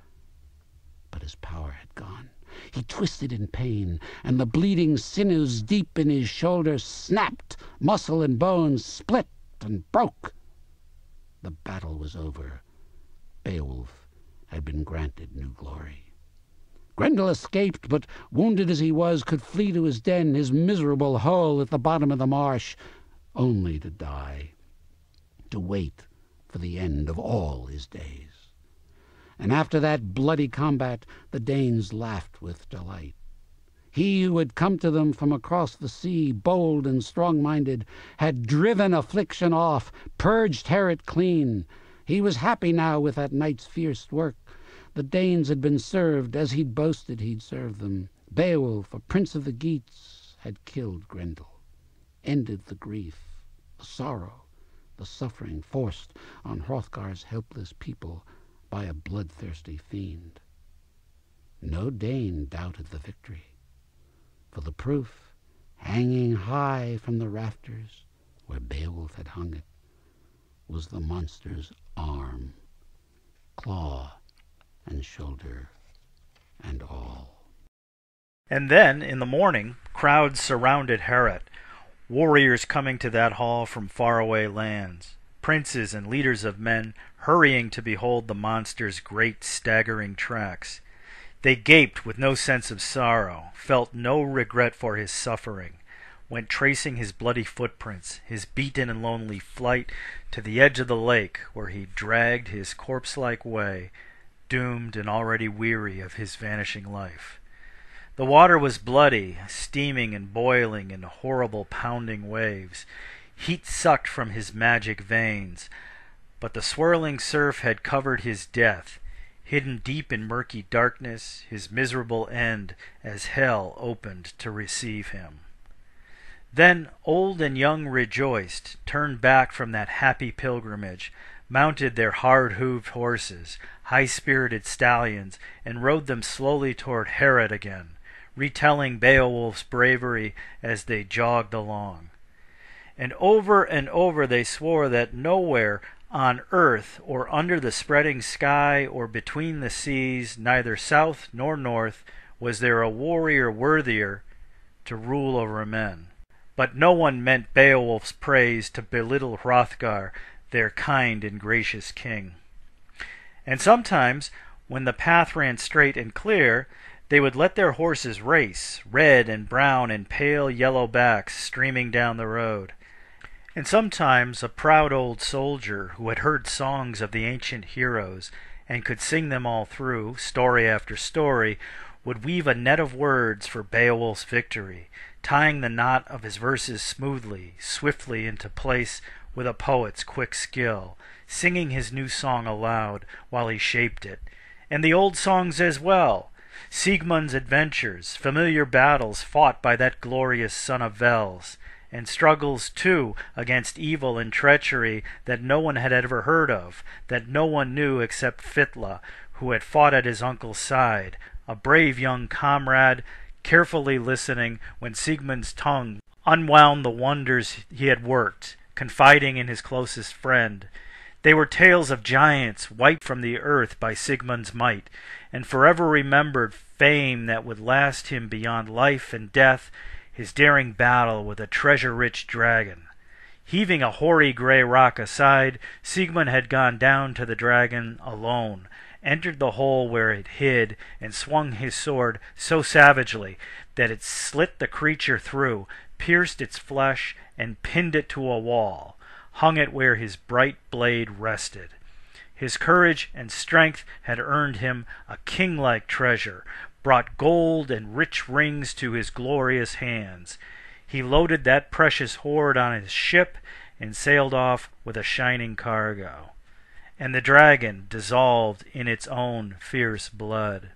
but his power had gone. He twisted in pain, and the bleeding sinews deep in his shoulder snapped, muscle and bones split and broke. The battle was over. Beowulf had been granted new glory. Grendel escaped, but wounded as he was, could flee to his den, his miserable hole at the bottom of the marsh, only to die, to wait for the end of all his days and after that bloody combat the Danes laughed with delight. He who had come to them from across the sea, bold and strong-minded, had driven affliction off, purged Heorot clean. He was happy now with that night's fierce work. The Danes had been served as he'd boasted he'd serve them. Beowulf, a prince of the Geats, had killed Grendel, ended the grief, the sorrow, the suffering forced on Hrothgar's helpless people by a bloodthirsty fiend. No Dane doubted the victory, for the proof, hanging high from the rafters where Beowulf had hung it, was the monster's arm, claw, and shoulder, and all. And then, in the morning, crowds surrounded Heorot, warriors coming to that hall from faraway lands princes and leaders of men hurrying to behold the monster's great staggering tracks. They gaped with no sense of sorrow, felt no regret for his suffering, went tracing his bloody footprints, his beaten and lonely flight, to the edge of the lake, where he dragged his corpse-like way, doomed and already weary of his vanishing life. The water was bloody, steaming and boiling in horrible pounding waves heat sucked from his magic veins. But the swirling surf had covered his death. hidden deep in murky darkness, his miserable end as hell opened to receive him. Then old and young rejoiced, turned back from that happy pilgrimage, mounted their hard hooved horses, high spirited stallions, and rode them slowly toward Heorot again, retelling Beowulf's bravery as they jogged along. And over and over they swore that nowhere on earth or under the spreading sky or between the seas, neither south nor north, was there a warrior worthier to rule over men. But no one meant Beowulf's praise to belittle Hrothgar, their kind and gracious king. And sometimes, when the path ran straight and clear, they would let their horses race, red and brown and pale yellow backs streaming down the road. And sometimes a proud old soldier who had heard songs of the ancient heroes and could sing them all through, story after story, would weave a net of words for Beowulf's victory, tying the knot of his verses smoothly, swiftly into place with a poet's quick skill, singing his new song aloud while he shaped it, and the old songs as well, Siegmund's adventures, familiar battles fought by that glorious son of Wels, and struggles too against evil and treachery that no one had ever heard of, that no one knew except Fitela, who had fought at his uncle's side, a brave young comrade, carefully listening when Siegmund's tongue unwound the wonders he had worked, confiding in his closest friend. They were tales of giants wiped from the earth by Siegmund's might, and forever remembered fame that would last him beyond life and death, his daring battle with a treasure-rich dragon. Heaving a hoary gray rock aside, Siegmund had gone down to the dragon alone, entered the hole where it hid, and swung his sword so savagely that it slit the creature through, pierced its flesh, and pinned it to a wall, hung it where his bright blade rested. His courage and strength had earned him a king-like treasure, brought gold and rich rings to his glorious hands. He loaded that precious hoard on his ship and sailed off with a shining cargo and the dragon dissolved in its own fierce blood.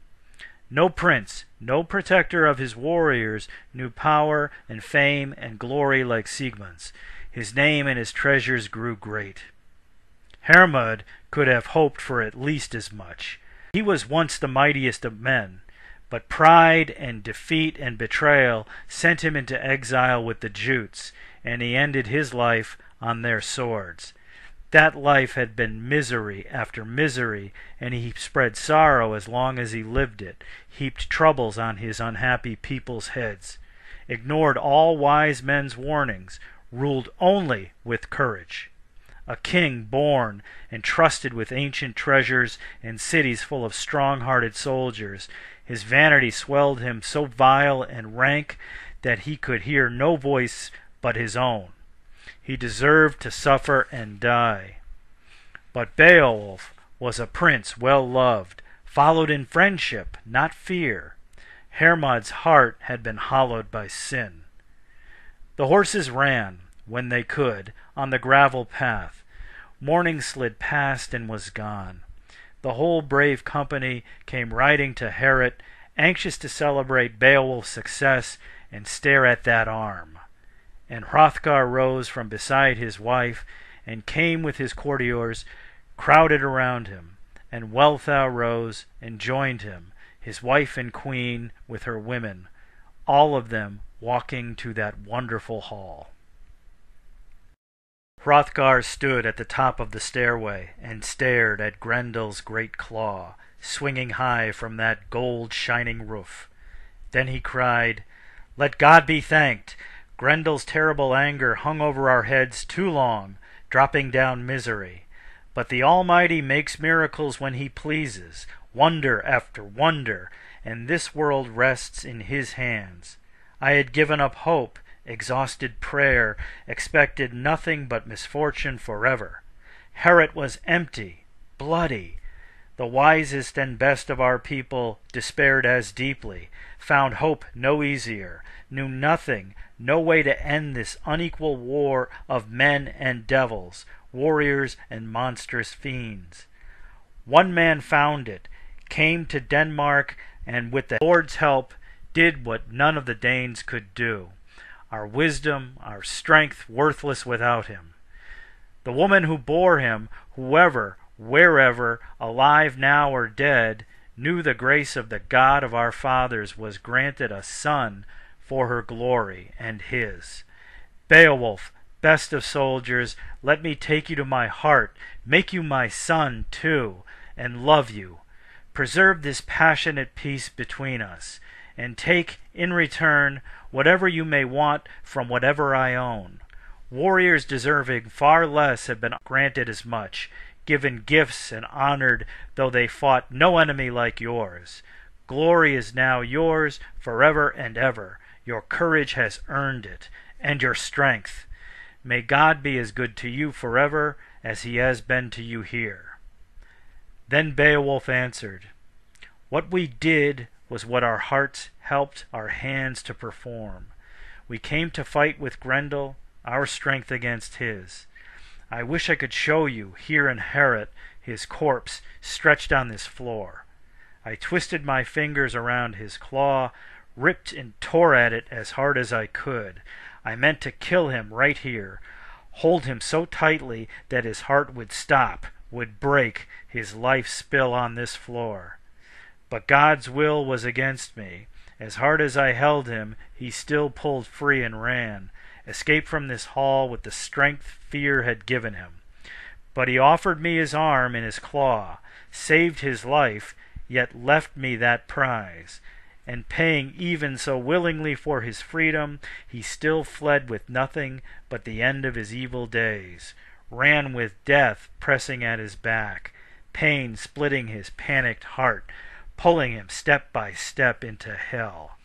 No prince, no protector of his warriors knew power and fame and glory like Siegmund's. His name and his treasures grew great. Hermod could have hoped for at least as much. He was once the mightiest of men, but pride and defeat and betrayal sent him into exile with the Jutes, and he ended his life on their swords. That life had been misery after misery, and he spread sorrow as long as he lived it, heaped troubles on his unhappy people's heads, ignored all wise men's warnings, ruled only with courage. A king born, and trusted with ancient treasures and cities full of strong-hearted soldiers, his vanity swelled him so vile and rank that he could hear no voice but his own. He deserved to suffer and die. But Beowulf was a prince well loved, followed in friendship, not fear. Hermod's heart had been hollowed by sin. The horses ran, when they could, on the gravel path. Morning slid past and was gone. The whole brave company came riding to Heorot, anxious to celebrate Beowulf's success and stare at that arm. And Hrothgar rose from beside his wife and came with his courtiers, crowded around him. And Wealhtheow rose and joined him, his wife and queen with her women, all of them walking to that wonderful hall. Hrothgar stood at the top of the stairway and stared at Grendel's great claw, swinging high from that gold shining roof. Then he cried, Let God be thanked! Grendel's terrible anger hung over our heads too long, dropping down misery. But the Almighty makes miracles when he pleases, wonder after wonder, and this world rests in his hands. I had given up hope, exhausted prayer, expected nothing but misfortune forever. Heorot was empty, bloody. The wisest and best of our people despaired as deeply, found hope no easier, knew nothing no way to end this unequal war of men and devils, warriors and monstrous fiends. One man found it, came to Denmark and with the Lord's help did what none of the Danes could do. Our wisdom, our strength worthless without him. The woman who bore him, whoever, wherever, alive now or dead, knew the grace of the God of our fathers was granted a son for her glory and his. Beowulf, best of soldiers, let me take you to my heart, make you my son too, and love you. Preserve this passionate peace between us, and take in return whatever you may want from whatever I own. Warriors deserving far less have been granted as much, given gifts and honored, though they fought no enemy like yours. Glory is now yours forever and ever. Your courage has earned it, and your strength. May God be as good to you forever as he has been to you here. Then Beowulf answered, What we did was what our hearts helped our hands to perform. We came to fight with Grendel, our strength against his. I wish I could show you, here in Heorot, his corpse stretched on this floor. I twisted my fingers around his claw, ripped and tore at it as hard as I could. I meant to kill him right here, hold him so tightly that his heart would stop, would break, his life spill on this floor. But God's will was against me. As hard as I held him, he still pulled free and ran, escaped from this hall with the strength fear had given him. But he offered me his arm and his claw, saved his life, yet left me that prize and paying even so willingly for his freedom, he still fled with nothing but the end of his evil days, ran with death pressing at his back, pain splitting his panicked heart, pulling him step by step into hell.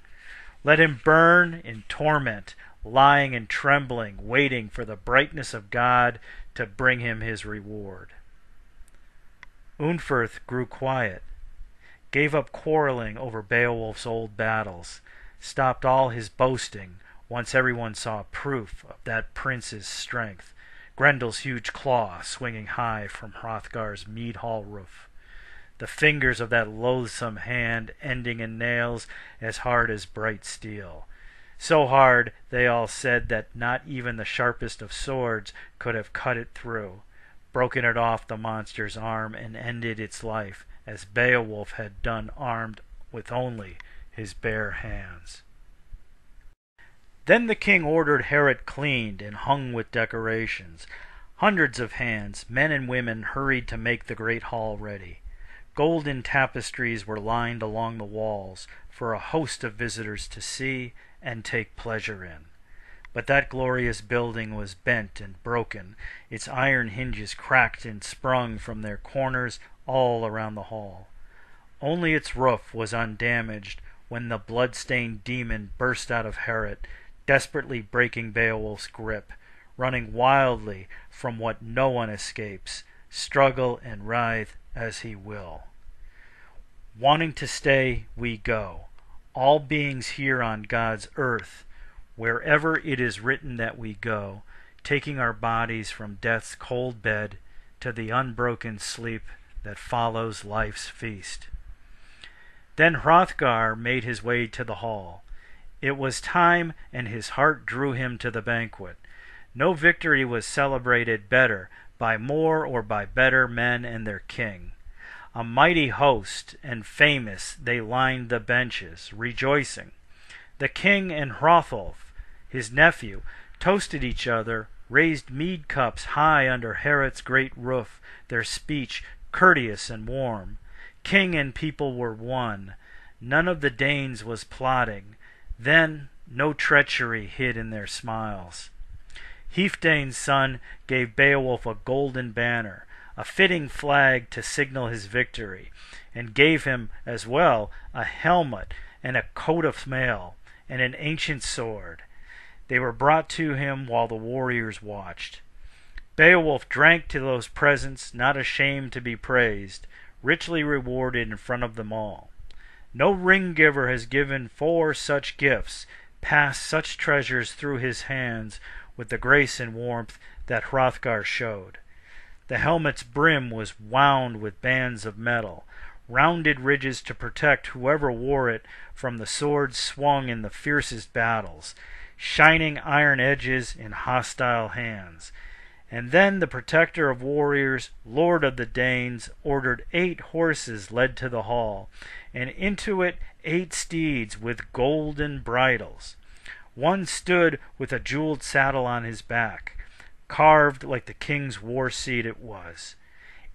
Let him burn in torment, lying and trembling, waiting for the brightness of God to bring him his reward. Unferth grew quiet gave up quarreling over Beowulf's old battles, stopped all his boasting once everyone saw proof of that prince's strength, Grendel's huge claw swinging high from Hrothgar's mead hall roof, the fingers of that loathsome hand ending in nails as hard as bright steel. So hard, they all said, that not even the sharpest of swords could have cut it through, broken it off the monster's arm, and ended its life as Beowulf had done armed with only his bare hands. Then the king ordered Heorot cleaned and hung with decorations. Hundreds of hands, men and women, hurried to make the great hall ready. Golden tapestries were lined along the walls for a host of visitors to see and take pleasure in. But that glorious building was bent and broken, its iron hinges cracked and sprung from their corners all around the hall. Only its roof was undamaged when the blood-stained demon burst out of Heorot, desperately breaking Beowulf's grip, running wildly from what no one escapes, struggle and writhe as he will. Wanting to stay, we go, all beings here on God's earth, wherever it is written that we go, taking our bodies from death's cold bed to the unbroken sleep that follows life's feast. Then Hrothgar made his way to the hall. It was time, and his heart drew him to the banquet. No victory was celebrated better by more or by better men and their king. A mighty host and famous they lined the benches, rejoicing. The king and Hrothulf, his nephew, toasted each other, raised mead cups high under Heorot's great roof, their speech courteous and warm. King and people were one. None of the Danes was plotting. Then no treachery hid in their smiles. Healfdene's son gave Beowulf a golden banner, a fitting flag to signal his victory, and gave him as well a helmet and a coat of mail and an ancient sword. They were brought to him while the warriors watched. Beowulf drank to those presents, not ashamed to be praised, richly rewarded in front of them all. No ring giver has given four such gifts, passed such treasures through his hands with the grace and warmth that Hrothgar showed. The helmet's brim was wound with bands of metal. rounded ridges to protect whoever wore it from the swords swung in the fiercest battles, shining iron edges in hostile hands. And then the protector of warriors, lord of the Danes, ordered eight horses led to the hall, and into it eight steeds with golden bridles. One stood with a jeweled saddle on his back, carved like the king's war seat it was.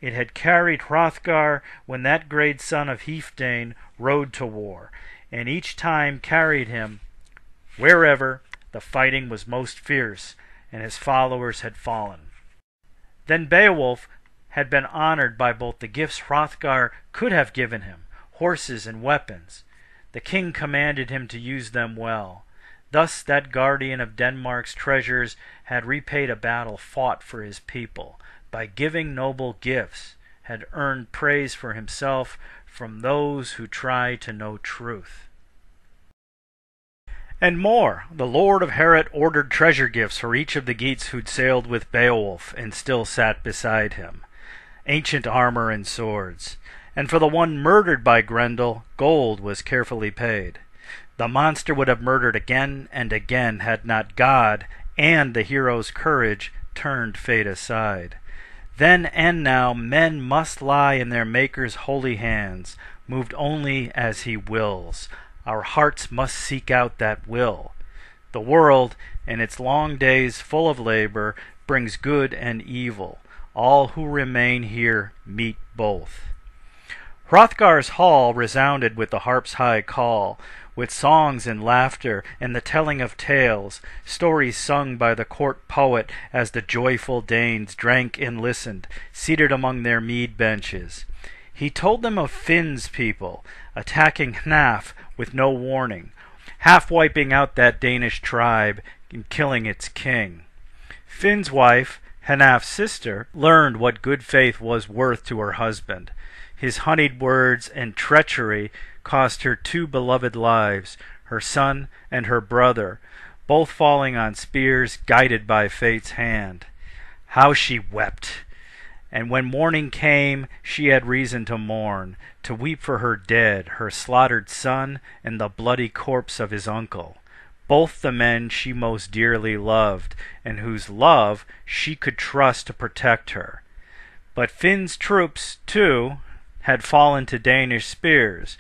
It had carried Hrothgar when that great son of Healfdene rode to war, and each time carried him wherever the fighting was most fierce and his followers had fallen. Then Beowulf had been honored by both the gifts Hrothgar could have given him, horses and weapons. The king commanded him to use them well. Thus that guardian of Denmark's treasures had repaid a battle fought for his people, by giving noble gifts, had earned praise for himself from those who try to know truth. And more, the Lord of Heorot ordered treasure gifts for each of the Geats who'd sailed with Beowulf and still sat beside him, ancient armor and swords, and for the one murdered by Grendel, gold was carefully paid. The monster would have murdered again and again had not God and the hero's courage turned fate aside. Then and now men must lie in their Maker's holy hands, moved only as he wills. Our hearts must seek out that will. The world, in its long days full of labor, brings good and evil. All who remain here meet both. Hrothgar's hall resounded with the harp's high call, with songs and laughter and the telling of tales, stories sung by the court poet as the joyful Danes drank and listened, seated among their mead benches. He told them of Finn's people, attacking Hnaf with no warning, half wiping out that Danish tribe and killing its king. Finn's wife, Hnaf's sister, learned what good faith was worth to her husband. His honeyed words and treachery cost her two beloved lives, her son and her brother, both falling on spears guided by fate's hand. How she wept! And when morning came, she had reason to mourn, to weep for her dead, her slaughtered son, and the bloody corpse of his uncle, both the men she most dearly loved, and whose love she could trust to protect her. But Finn's troops, too, had fallen to Danish spears.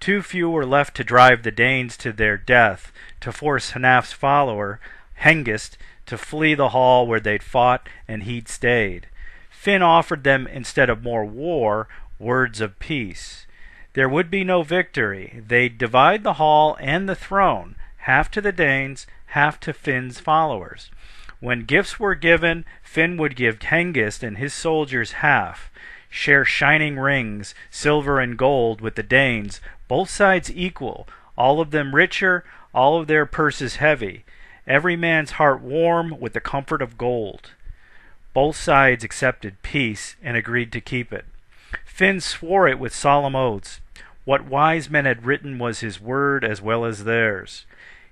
Too few were left to drive the Danes to their death, to force Hnaf's follower, Hengist, to flee the hall where they'd fought and he'd stayed. Finn offered them, instead of more war, words of peace. There would be no victory. They'd divide the hall and the throne, half to the Danes, half to Finn's followers. When gifts were given, Finn would give Hengist and his soldiers half, share shining rings, silver and gold, with the Danes, both sides equal, all of them richer, all of their purses heavy, every man's heart warm with the comfort of gold. Both sides accepted peace and agreed to keep it. Finn swore it with solemn oaths. What wise men had written was his word as well as theirs.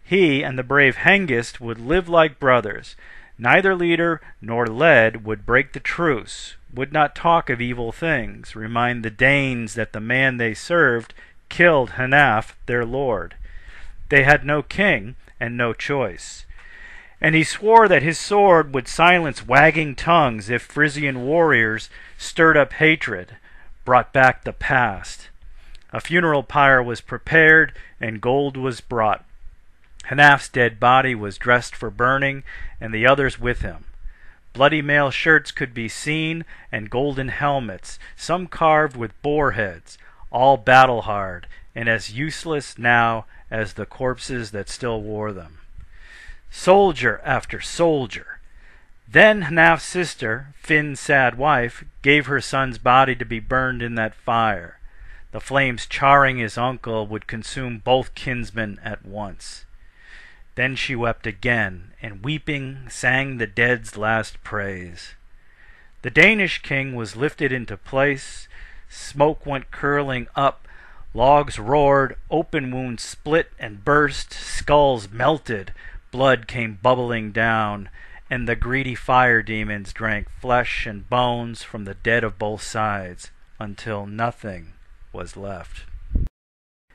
He and the brave Hengist would live like brothers. Neither leader nor led would break the truce, would not talk of evil things, remind the Danes that the man they served killed Hnaf, their lord. They had no king and no choice. And he swore that his sword would silence wagging tongues if Frisian warriors stirred up hatred, brought back the past. A funeral pyre was prepared, and gold was brought. Hnaf's dead body was dressed for burning, and the others with him. Bloody mail shirts could be seen, and golden helmets, some carved with boar heads, all battle hard, and as useless now as the corpses that still wore them soldier after soldier. Then Hnaf's sister, Finn's sad wife, gave her son's body to be burned in that fire. The flames charring his uncle would consume both kinsmen at once. Then she wept again, and weeping sang the dead's last praise. The Danish king was lifted into place, smoke went curling up, logs roared, open wounds split and burst, skulls melted, blood came bubbling down, and the greedy fire demons drank flesh and bones from the dead of both sides, until nothing was left.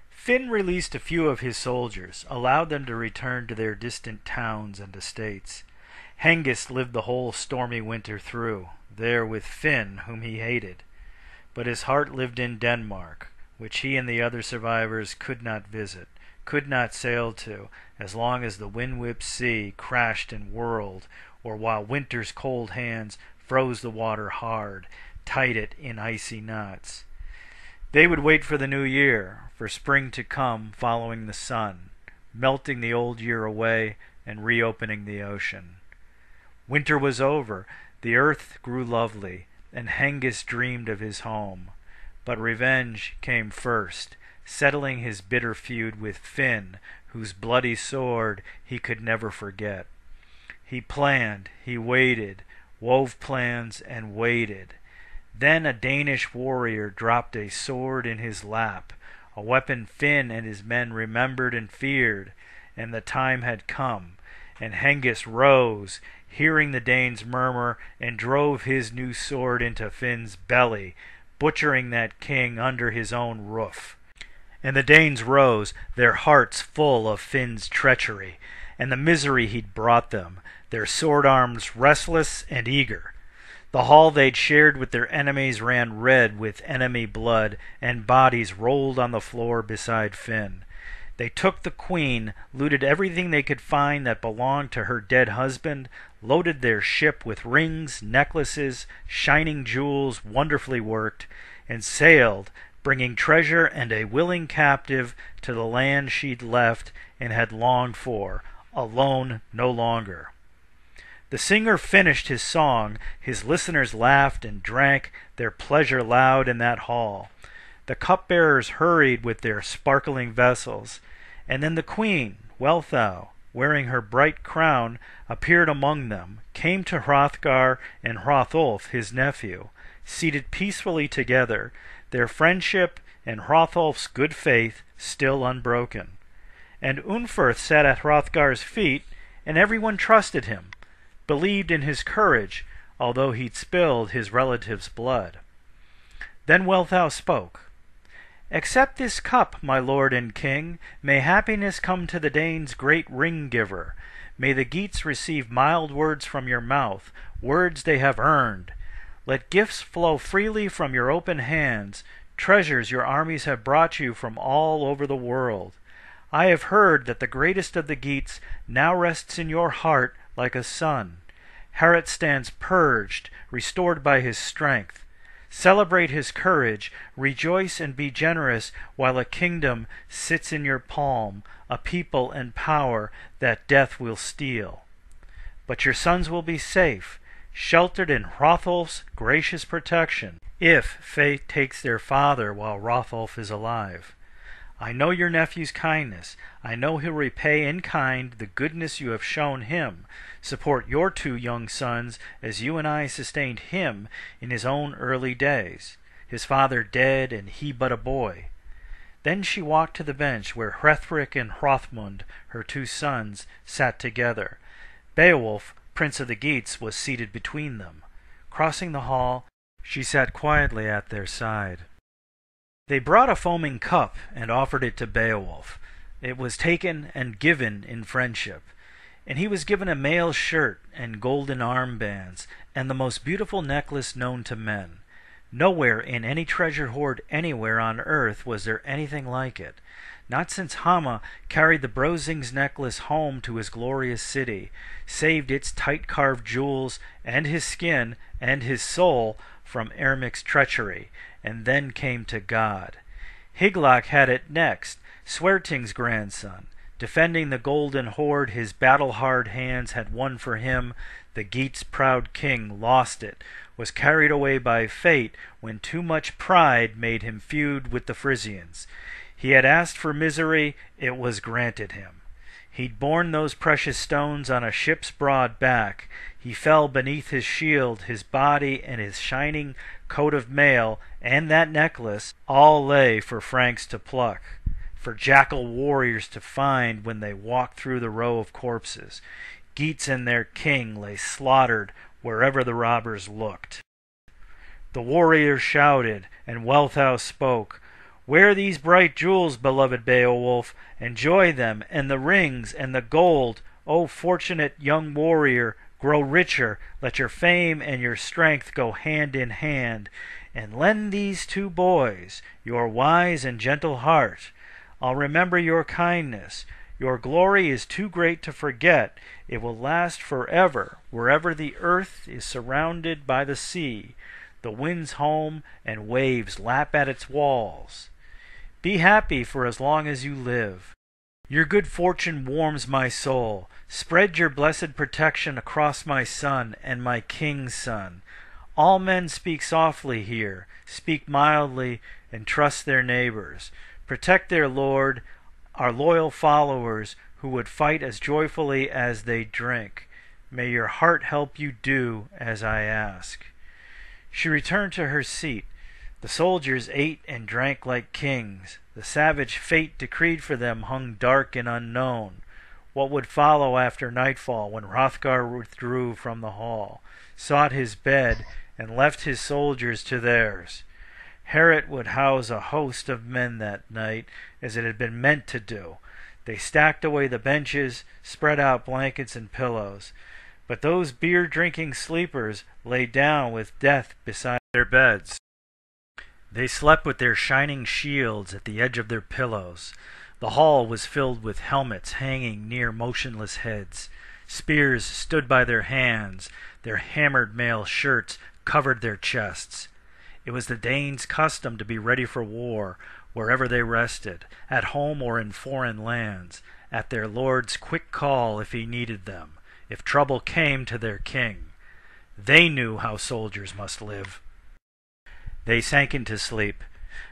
Finn released a few of his soldiers, allowed them to return to their distant towns and estates. Hengist lived the whole stormy winter through, there with Finn, whom he hated. But his heart lived in Denmark, which he and the other survivors could not visit, could not sail to, as long as the wind-whipped sea crashed and whirled, or while winter's cold hands froze the water hard, tied it in icy knots. They would wait for the new year, for spring to come following the sun, melting the old year away and reopening the ocean. Winter was over, the earth grew lovely, and Hengist dreamed of his home. But revenge came first, settling his bitter feud with Finn, whose bloody sword he could never forget. He planned, he waited, wove plans and waited. Then a Danish warrior dropped a sword in his lap, a weapon Finn and his men remembered and feared, and the time had come. And Hengist rose, hearing the Danes murmur, and drove his new sword into Finn's belly, butchering that king under his own roof. And the Danes rose, their hearts full of Finn's treachery, and the misery he'd brought them, their sword arms restless and eager. The hall they'd shared with their enemies ran red with enemy blood, and bodies rolled on the floor beside Finn. They took the queen, looted everything they could find that belonged to her dead husband, loaded their ship with rings, necklaces, shining jewels wonderfully worked, and sailed, bringing treasure and a willing captive to the land she'd left and had longed for, alone no longer. The singer finished his song, his listeners laughed and drank their pleasure loud in that hall. The cupbearers hurried with their sparkling vessels, and then the queen, Wealhtheow, wearing her bright crown, appeared among them, came to Hrothgar and Hrothulf, his nephew, seated peacefully together, their friendship and Hrothulf's good faith still unbroken. And Unferth sat at Hrothgar's feet, and everyone trusted him believed in his courage, although he'd spilled his relative's blood. Then Wealhtheow spoke. Accept this cup, my lord and king. May happiness come to the Danes' great ring giver. May the Geats receive mild words from your mouth, words they have earned. Let gifts flow freely from your open hands, treasures your armies have brought you from all over the world. I have heard that the greatest of the Geats now rests in your heart like a son. Heorot stands purged, restored by his strength. Celebrate his courage, rejoice and be generous, while a kingdom sits in your palm, a people and power that death will steal. But your sons will be safe, sheltered in Hrothulf's gracious protection, if fate takes their father while Hrothulf is alive. I know your nephew's kindness. I know he'll repay in kind the goodness you have shown him. Support your two young sons as you and I sustained him in his own early days, his father dead and he but a boy. Then she walked to the bench where Hrethric and Hrothmund, her two sons, sat together. Beowulf, prince of the Geats, was seated between them. Crossing the hall, she sat quietly at their side. They brought a foaming cup and offered it to Beowulf. It was taken and given in friendship. And he was given a mail shirt and golden armbands and the most beautiful necklace known to men. Nowhere in any treasure hoard anywhere on earth was there anything like it. Not since Hama carried the Brosing's necklace home to his glorious city, saved its tight carved jewels and his skin and his soul from Ermic's treachery, and then came to God. Hygelac had it next, Swerting's grandson. Defending the golden hoard his battle-hard hands had won for him, the Geats' proud king lost it, was carried away by fate when too much pride made him feud with the Frisians. He had asked for misery, it was granted him. He'd borne those precious stones on a ship's broad back. He fell beneath his shield, his body and his shining coat of mail, and that necklace, all lay for Franks to pluck, for jackal warriors to find when they walked through the row of corpses. Geats and their king lay slaughtered wherever the robbers looked. The warriors shouted, and Wealhtheow spoke. Wear these bright jewels, beloved Beowulf, enjoy them, and the rings and the gold. O fortunate young warrior, grow richer, let your fame and your strength go hand in hand, and lend these two boys your wise and gentle heart. I'll remember your kindness. Your glory is too great to forget. It will last forever, wherever the earth is surrounded by the sea, the winds home, and waves lap at its walls. Be happy for as long as you live. Your good fortune warms my soul. Spread your blessed protection across my son and my king's son. All men speak softly here, speak mildly, and trust their neighbors. Protect their Lord, our loyal followers, who would fight as joyfully as they drink. May your heart help you do as I ask. She returned to her seat. The soldiers ate and drank like kings. The savage fate decreed for them hung dark and unknown. What would follow after nightfall when Hrothgar withdrew from the hall, sought his bed, and left his soldiers to theirs? Heorot would house a host of men that night, as it had been meant to do. They stacked away the benches, spread out blankets and pillows. But those beer drinking sleepers lay down with death beside their beds. They slept with their shining shields at the edge of their pillows. The hall was filled with helmets hanging near motionless heads. Spears stood by their hands, their hammered mail shirts covered their chests. It was the Danes' custom to be ready for war wherever they rested, at home or in foreign lands, at their lord's quick call if he needed them, if trouble came to their king. They knew how soldiers must live. They sank into sleep.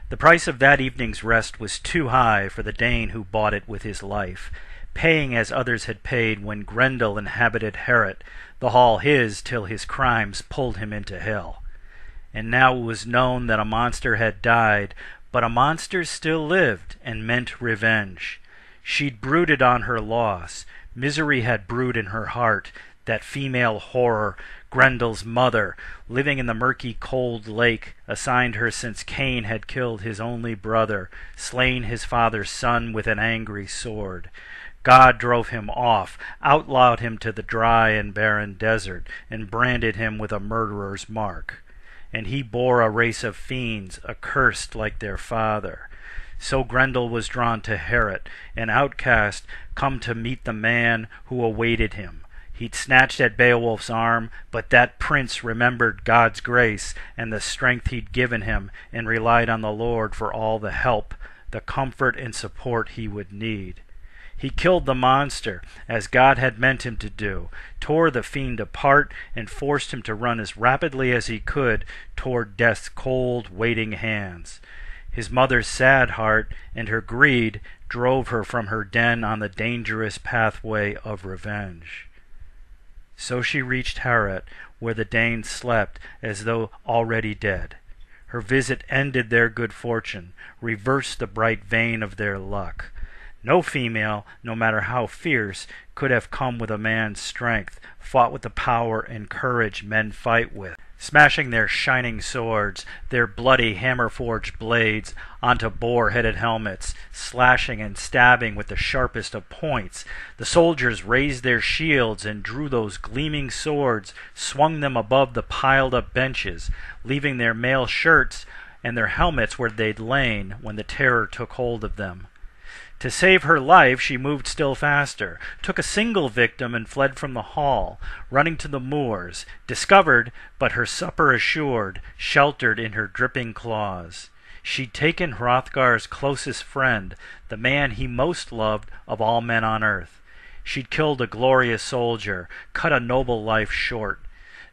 The price of that evening's rest was too high for the Dane who bought it with his life, paying as others had paid when Grendel inhabited Heorot, the hall his till his crimes pulled him into hell. And now it was known that a monster had died, but a monster still lived and meant revenge. She'd brooded on her loss. Misery had brewed in her heart, that female horror, Grendel's mother, living in the murky cold lake assigned her since Cain had killed his only brother, slain his father's son with an angry sword. God drove him off, outlawed him to the dry and barren desert, and branded him with a murderer's mark. And he bore a race of fiends, accursed like their father. So Grendel was drawn to Heorot, an outcast, come to meet the man who awaited him. He'd snatched at Beowulf's arm, but that prince remembered God's grace and the strength he'd given him, and relied on the Lord for all the help, the comfort and support he would need. He killed the monster, as God had meant him to do, tore the fiend apart, and forced him to run as rapidly as he could toward death's cold, waiting hands. His mother's sad heart and her greed drove her from her den on the dangerous pathway of revenge. So she reached Heorot, where the Danes slept as though already dead. Her visit ended their good fortune, reversed the bright vein of their luck. No female, no matter how fierce, could have come with a man's strength, fought with the power and courage men fight with smashing their shining swords, their bloody hammer-forged blades, onto boar-headed helmets, slashing and stabbing with the sharpest of points. The soldiers raised their shields and drew those gleaming swords, swung them above the piled-up benches, leaving their mail shirts and their helmets where they'd lain when the terror took hold of them. To save her life, she moved still faster, took a single victim, and fled from the hall, running to the moors, discovered, but her supper assured, sheltered in her dripping claws. She'd taken Hrothgar's closest friend, the man he most loved of all men on earth. She'd killed a glorious soldier, cut a noble life short.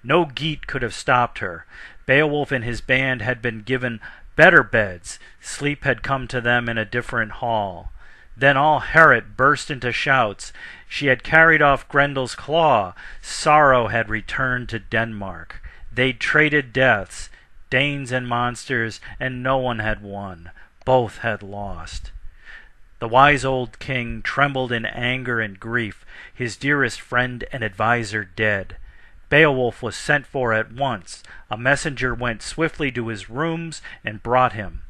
No Geat could have stopped her. Beowulf and his band had been given better beds. Sleep had come to them in a different hall. Then all Heorot burst into shouts. She had carried off Grendel's claw. Sorrow had returned to Denmark. They'd traded deaths, Danes and monsters, and no one had won. Both had lost. The wise old king trembled in anger and grief, his dearest friend and adviser dead. Beowulf was sent for at once. A messenger went swiftly to his rooms and brought him.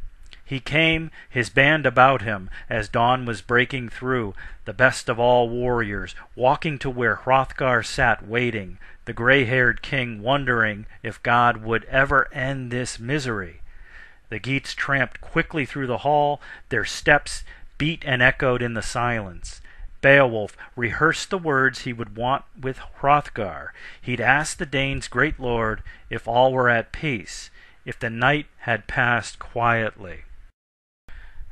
He came, his band about him, as dawn was breaking through, the best of all warriors, walking to where Hrothgar sat waiting, the gray-haired king wondering if God would ever end this misery. The Geats tramped quickly through the hall, their steps beat and echoed in the silence. Beowulf rehearsed the words he would want with Hrothgar. He'd ask the Danes' great lord if all were at peace, if the night had passed quietly.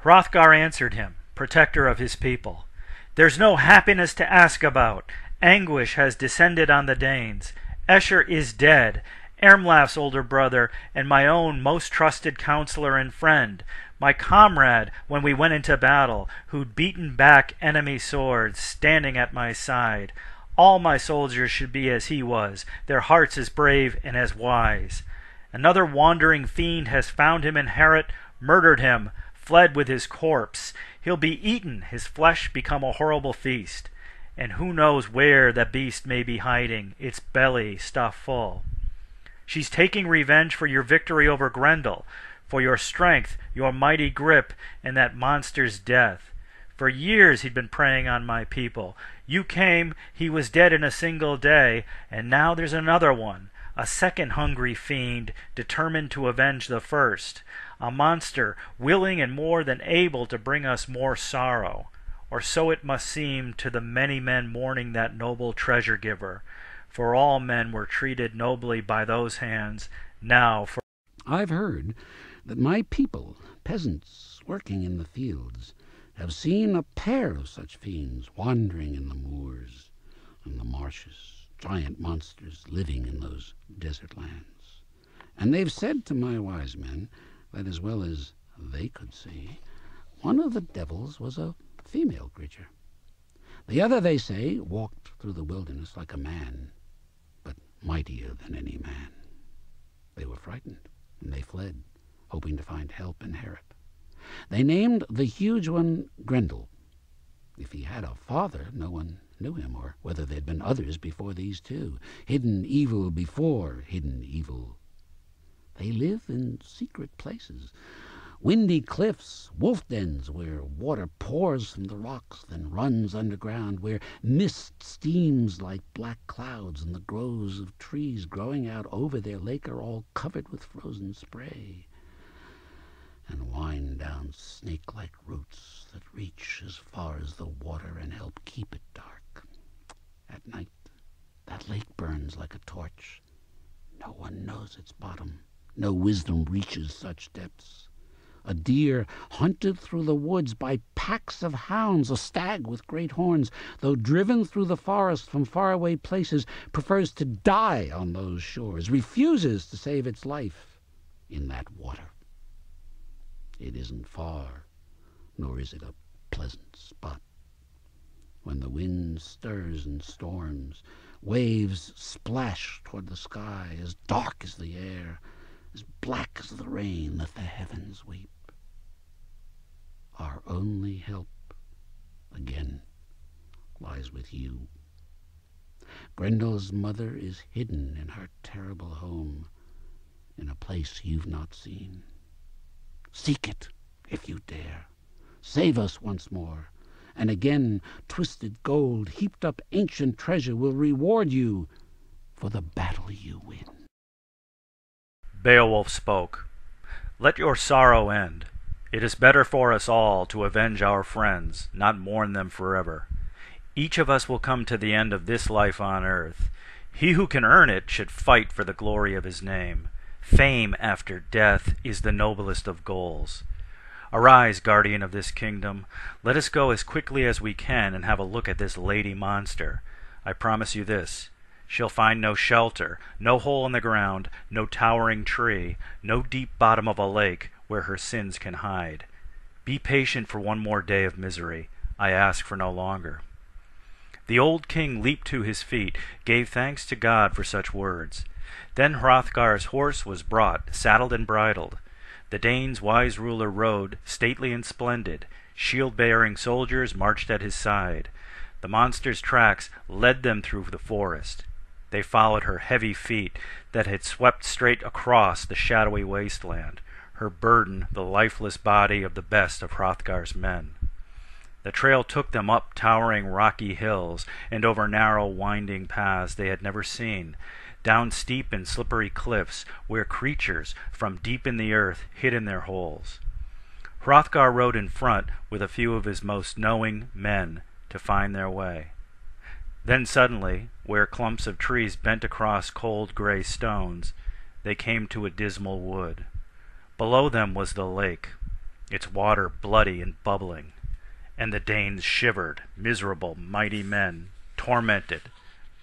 Hrothgar answered him, protector of his people. There's no happiness to ask about. Anguish has descended on the Danes. Esher is dead, Ermlaf's older brother, and my own most trusted counselor and friend, my comrade when we went into battle, who'd beaten back enemy swords, standing at my side. All my soldiers should be as he was, their hearts as brave and as wise. Another wandering fiend has found him in Heorot, murdered him, fled with his corpse. He'll be eaten, his flesh become a horrible feast. And who knows where the beast may be hiding, its belly stuffed full. She's taking revenge for your victory over Grendel, for your strength, your mighty grip, and that monster's death. For years he'd been preying on my people. You came, he was dead in a single day, and now there's another one, a second hungry fiend, determined to avenge the first a monster willing and more than able to bring us more sorrow. Or so it must seem to the many men mourning that noble treasure giver. For all men were treated nobly by those hands. Now for I've heard that my people, peasants working in the fields, have seen a pair of such fiends wandering in the moors and the marshes, giant monsters living in those desert lands. And they've said to my wise men that as well as they could see, one of the devils was a female creature. The other, they say, walked through the wilderness like a man, but mightier than any man. They were frightened, and they fled, hoping to find help in Heorot. They named the huge one Grendel. If he had a father, no one knew him, or whether there'd been others before these two. Hidden evil before hidden evil they live in secret places, windy cliffs, wolf dens where water pours from the rocks, then runs underground, where mist steams like black clouds, and the groves of trees growing out over their lake are all covered with frozen spray, and wind down snake-like roots that reach as far as the water and help keep it dark. At night, that lake burns like a torch. No one knows its bottom. No wisdom reaches such depths. A deer hunted through the woods by packs of hounds, a stag with great horns, though driven through the forest from faraway places, prefers to die on those shores, refuses to save its life in that water. It isn't far, nor is it a pleasant spot. When the wind stirs and storms, waves splash toward the sky, as dark as the air, as black as the rain that the heavens weep. Our only help, again, lies with you. Grendel's mother is hidden in her terrible home, in a place you've not seen. Seek it, if you dare. Save us once more, and again twisted gold, heaped up ancient treasure will reward you for the battle you win. Beowulf spoke. Let your sorrow end. It is better for us all to avenge our friends, not mourn them forever. Each of us will come to the end of this life on earth. He who can earn it should fight for the glory of his name. Fame after death is the noblest of goals. Arise, guardian of this kingdom. Let us go as quickly as we can and have a look at this lady monster. I promise you this She'll find no shelter, no hole in the ground, no towering tree, no deep bottom of a lake where her sins can hide. Be patient for one more day of misery. I ask for no longer. The old king leaped to his feet, gave thanks to God for such words. Then Hrothgar's horse was brought, saddled and bridled. The Danes' wise ruler rode, stately and splendid. Shield-bearing soldiers marched at his side. The monster's tracks led them through the forest. They followed her heavy feet that had swept straight across the shadowy wasteland. her burden the lifeless body of the best of Hrothgar's men. The trail took them up towering rocky hills and over narrow winding paths they had never seen, down steep and slippery cliffs where creatures from deep in the earth hid in their holes. Hrothgar rode in front with a few of his most knowing men to find their way. Then suddenly, where clumps of trees bent across cold gray stones, they came to a dismal wood. Below them was the lake, its water bloody and bubbling, and the Danes shivered, miserable, mighty men, tormented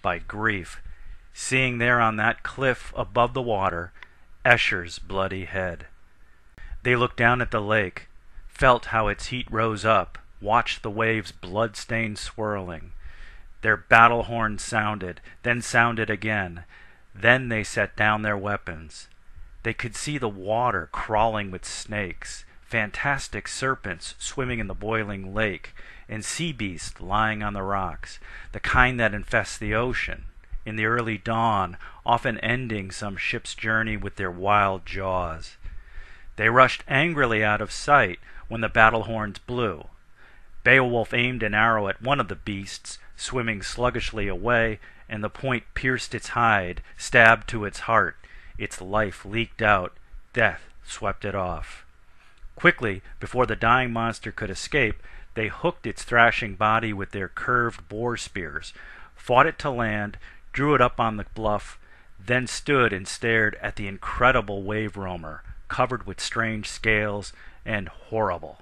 by grief, seeing there on that cliff above the water Esher's bloody head. They looked down at the lake, felt how its heat rose up, watched the waves blood-stained swirling. Their battle horns sounded, then sounded again. Then they set down their weapons. They could see the water crawling with snakes, fantastic serpents swimming in the boiling lake, and sea beasts lying on the rocks, the kind that infest the ocean, in the early dawn, often ending some ship's journey with their wild jaws. They rushed angrily out of sight when the battle horns blew. Beowulf aimed an arrow at one of the beasts, swimming sluggishly away, and the point pierced its hide, stabbed to its heart. Its life leaked out. Death swept it off. Quickly, before the dying monster could escape, they hooked its thrashing body with their curved boar spears, fought it to land, drew it up on the bluff, then stood and stared at the incredible wave roamer, covered with strange scales and horrible.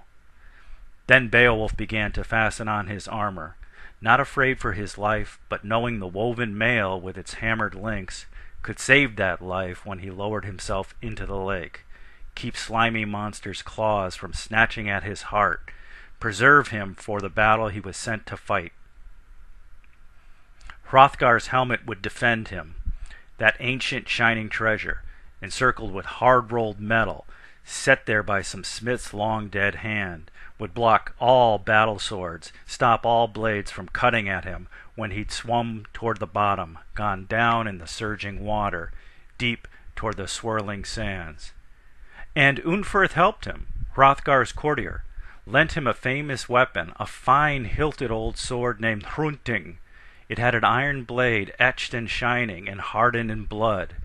Then Beowulf began to fasten on his armor, not afraid for his life, but knowing the woven mail with its hammered links could save that life when he lowered himself into the lake, keep slimy monsters' claws from snatching at his heart, preserve him for the battle he was sent to fight. Hrothgar's helmet would defend him, that ancient shining treasure, encircled with hard-rolled metal, set there by some smith's long dead hand, would block all battle swords, stop all blades from cutting at him when he'd swum toward the bottom, gone down in the surging water, deep toward the swirling sands. And Unferth helped him, Hrothgar's courtier, lent him a famous weapon, a fine hilted old sword named Hrunting. It had an iron blade etched and shining and hardened in blood.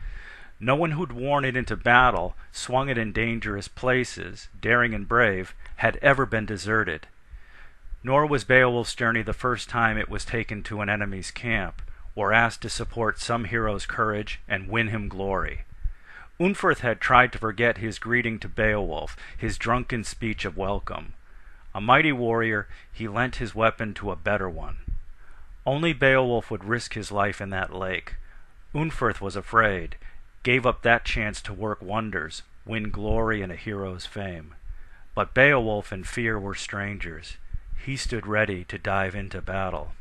No one who'd worn it into battle, swung it in dangerous places, daring and brave, had ever been deserted. Nor was Beowulf's journey the first time it was taken to an enemy's camp, or asked to support some hero's courage and win him glory. Unferth had tried to forget his greeting to Beowulf, his drunken speech of welcome. A mighty warrior, he lent his weapon to a better one. Only Beowulf would risk his life in that lake. Unferth was afraid, gave up that chance to work wonders, win glory and a hero's fame. But Beowulf and fear were strangers. He stood ready to dive into battle.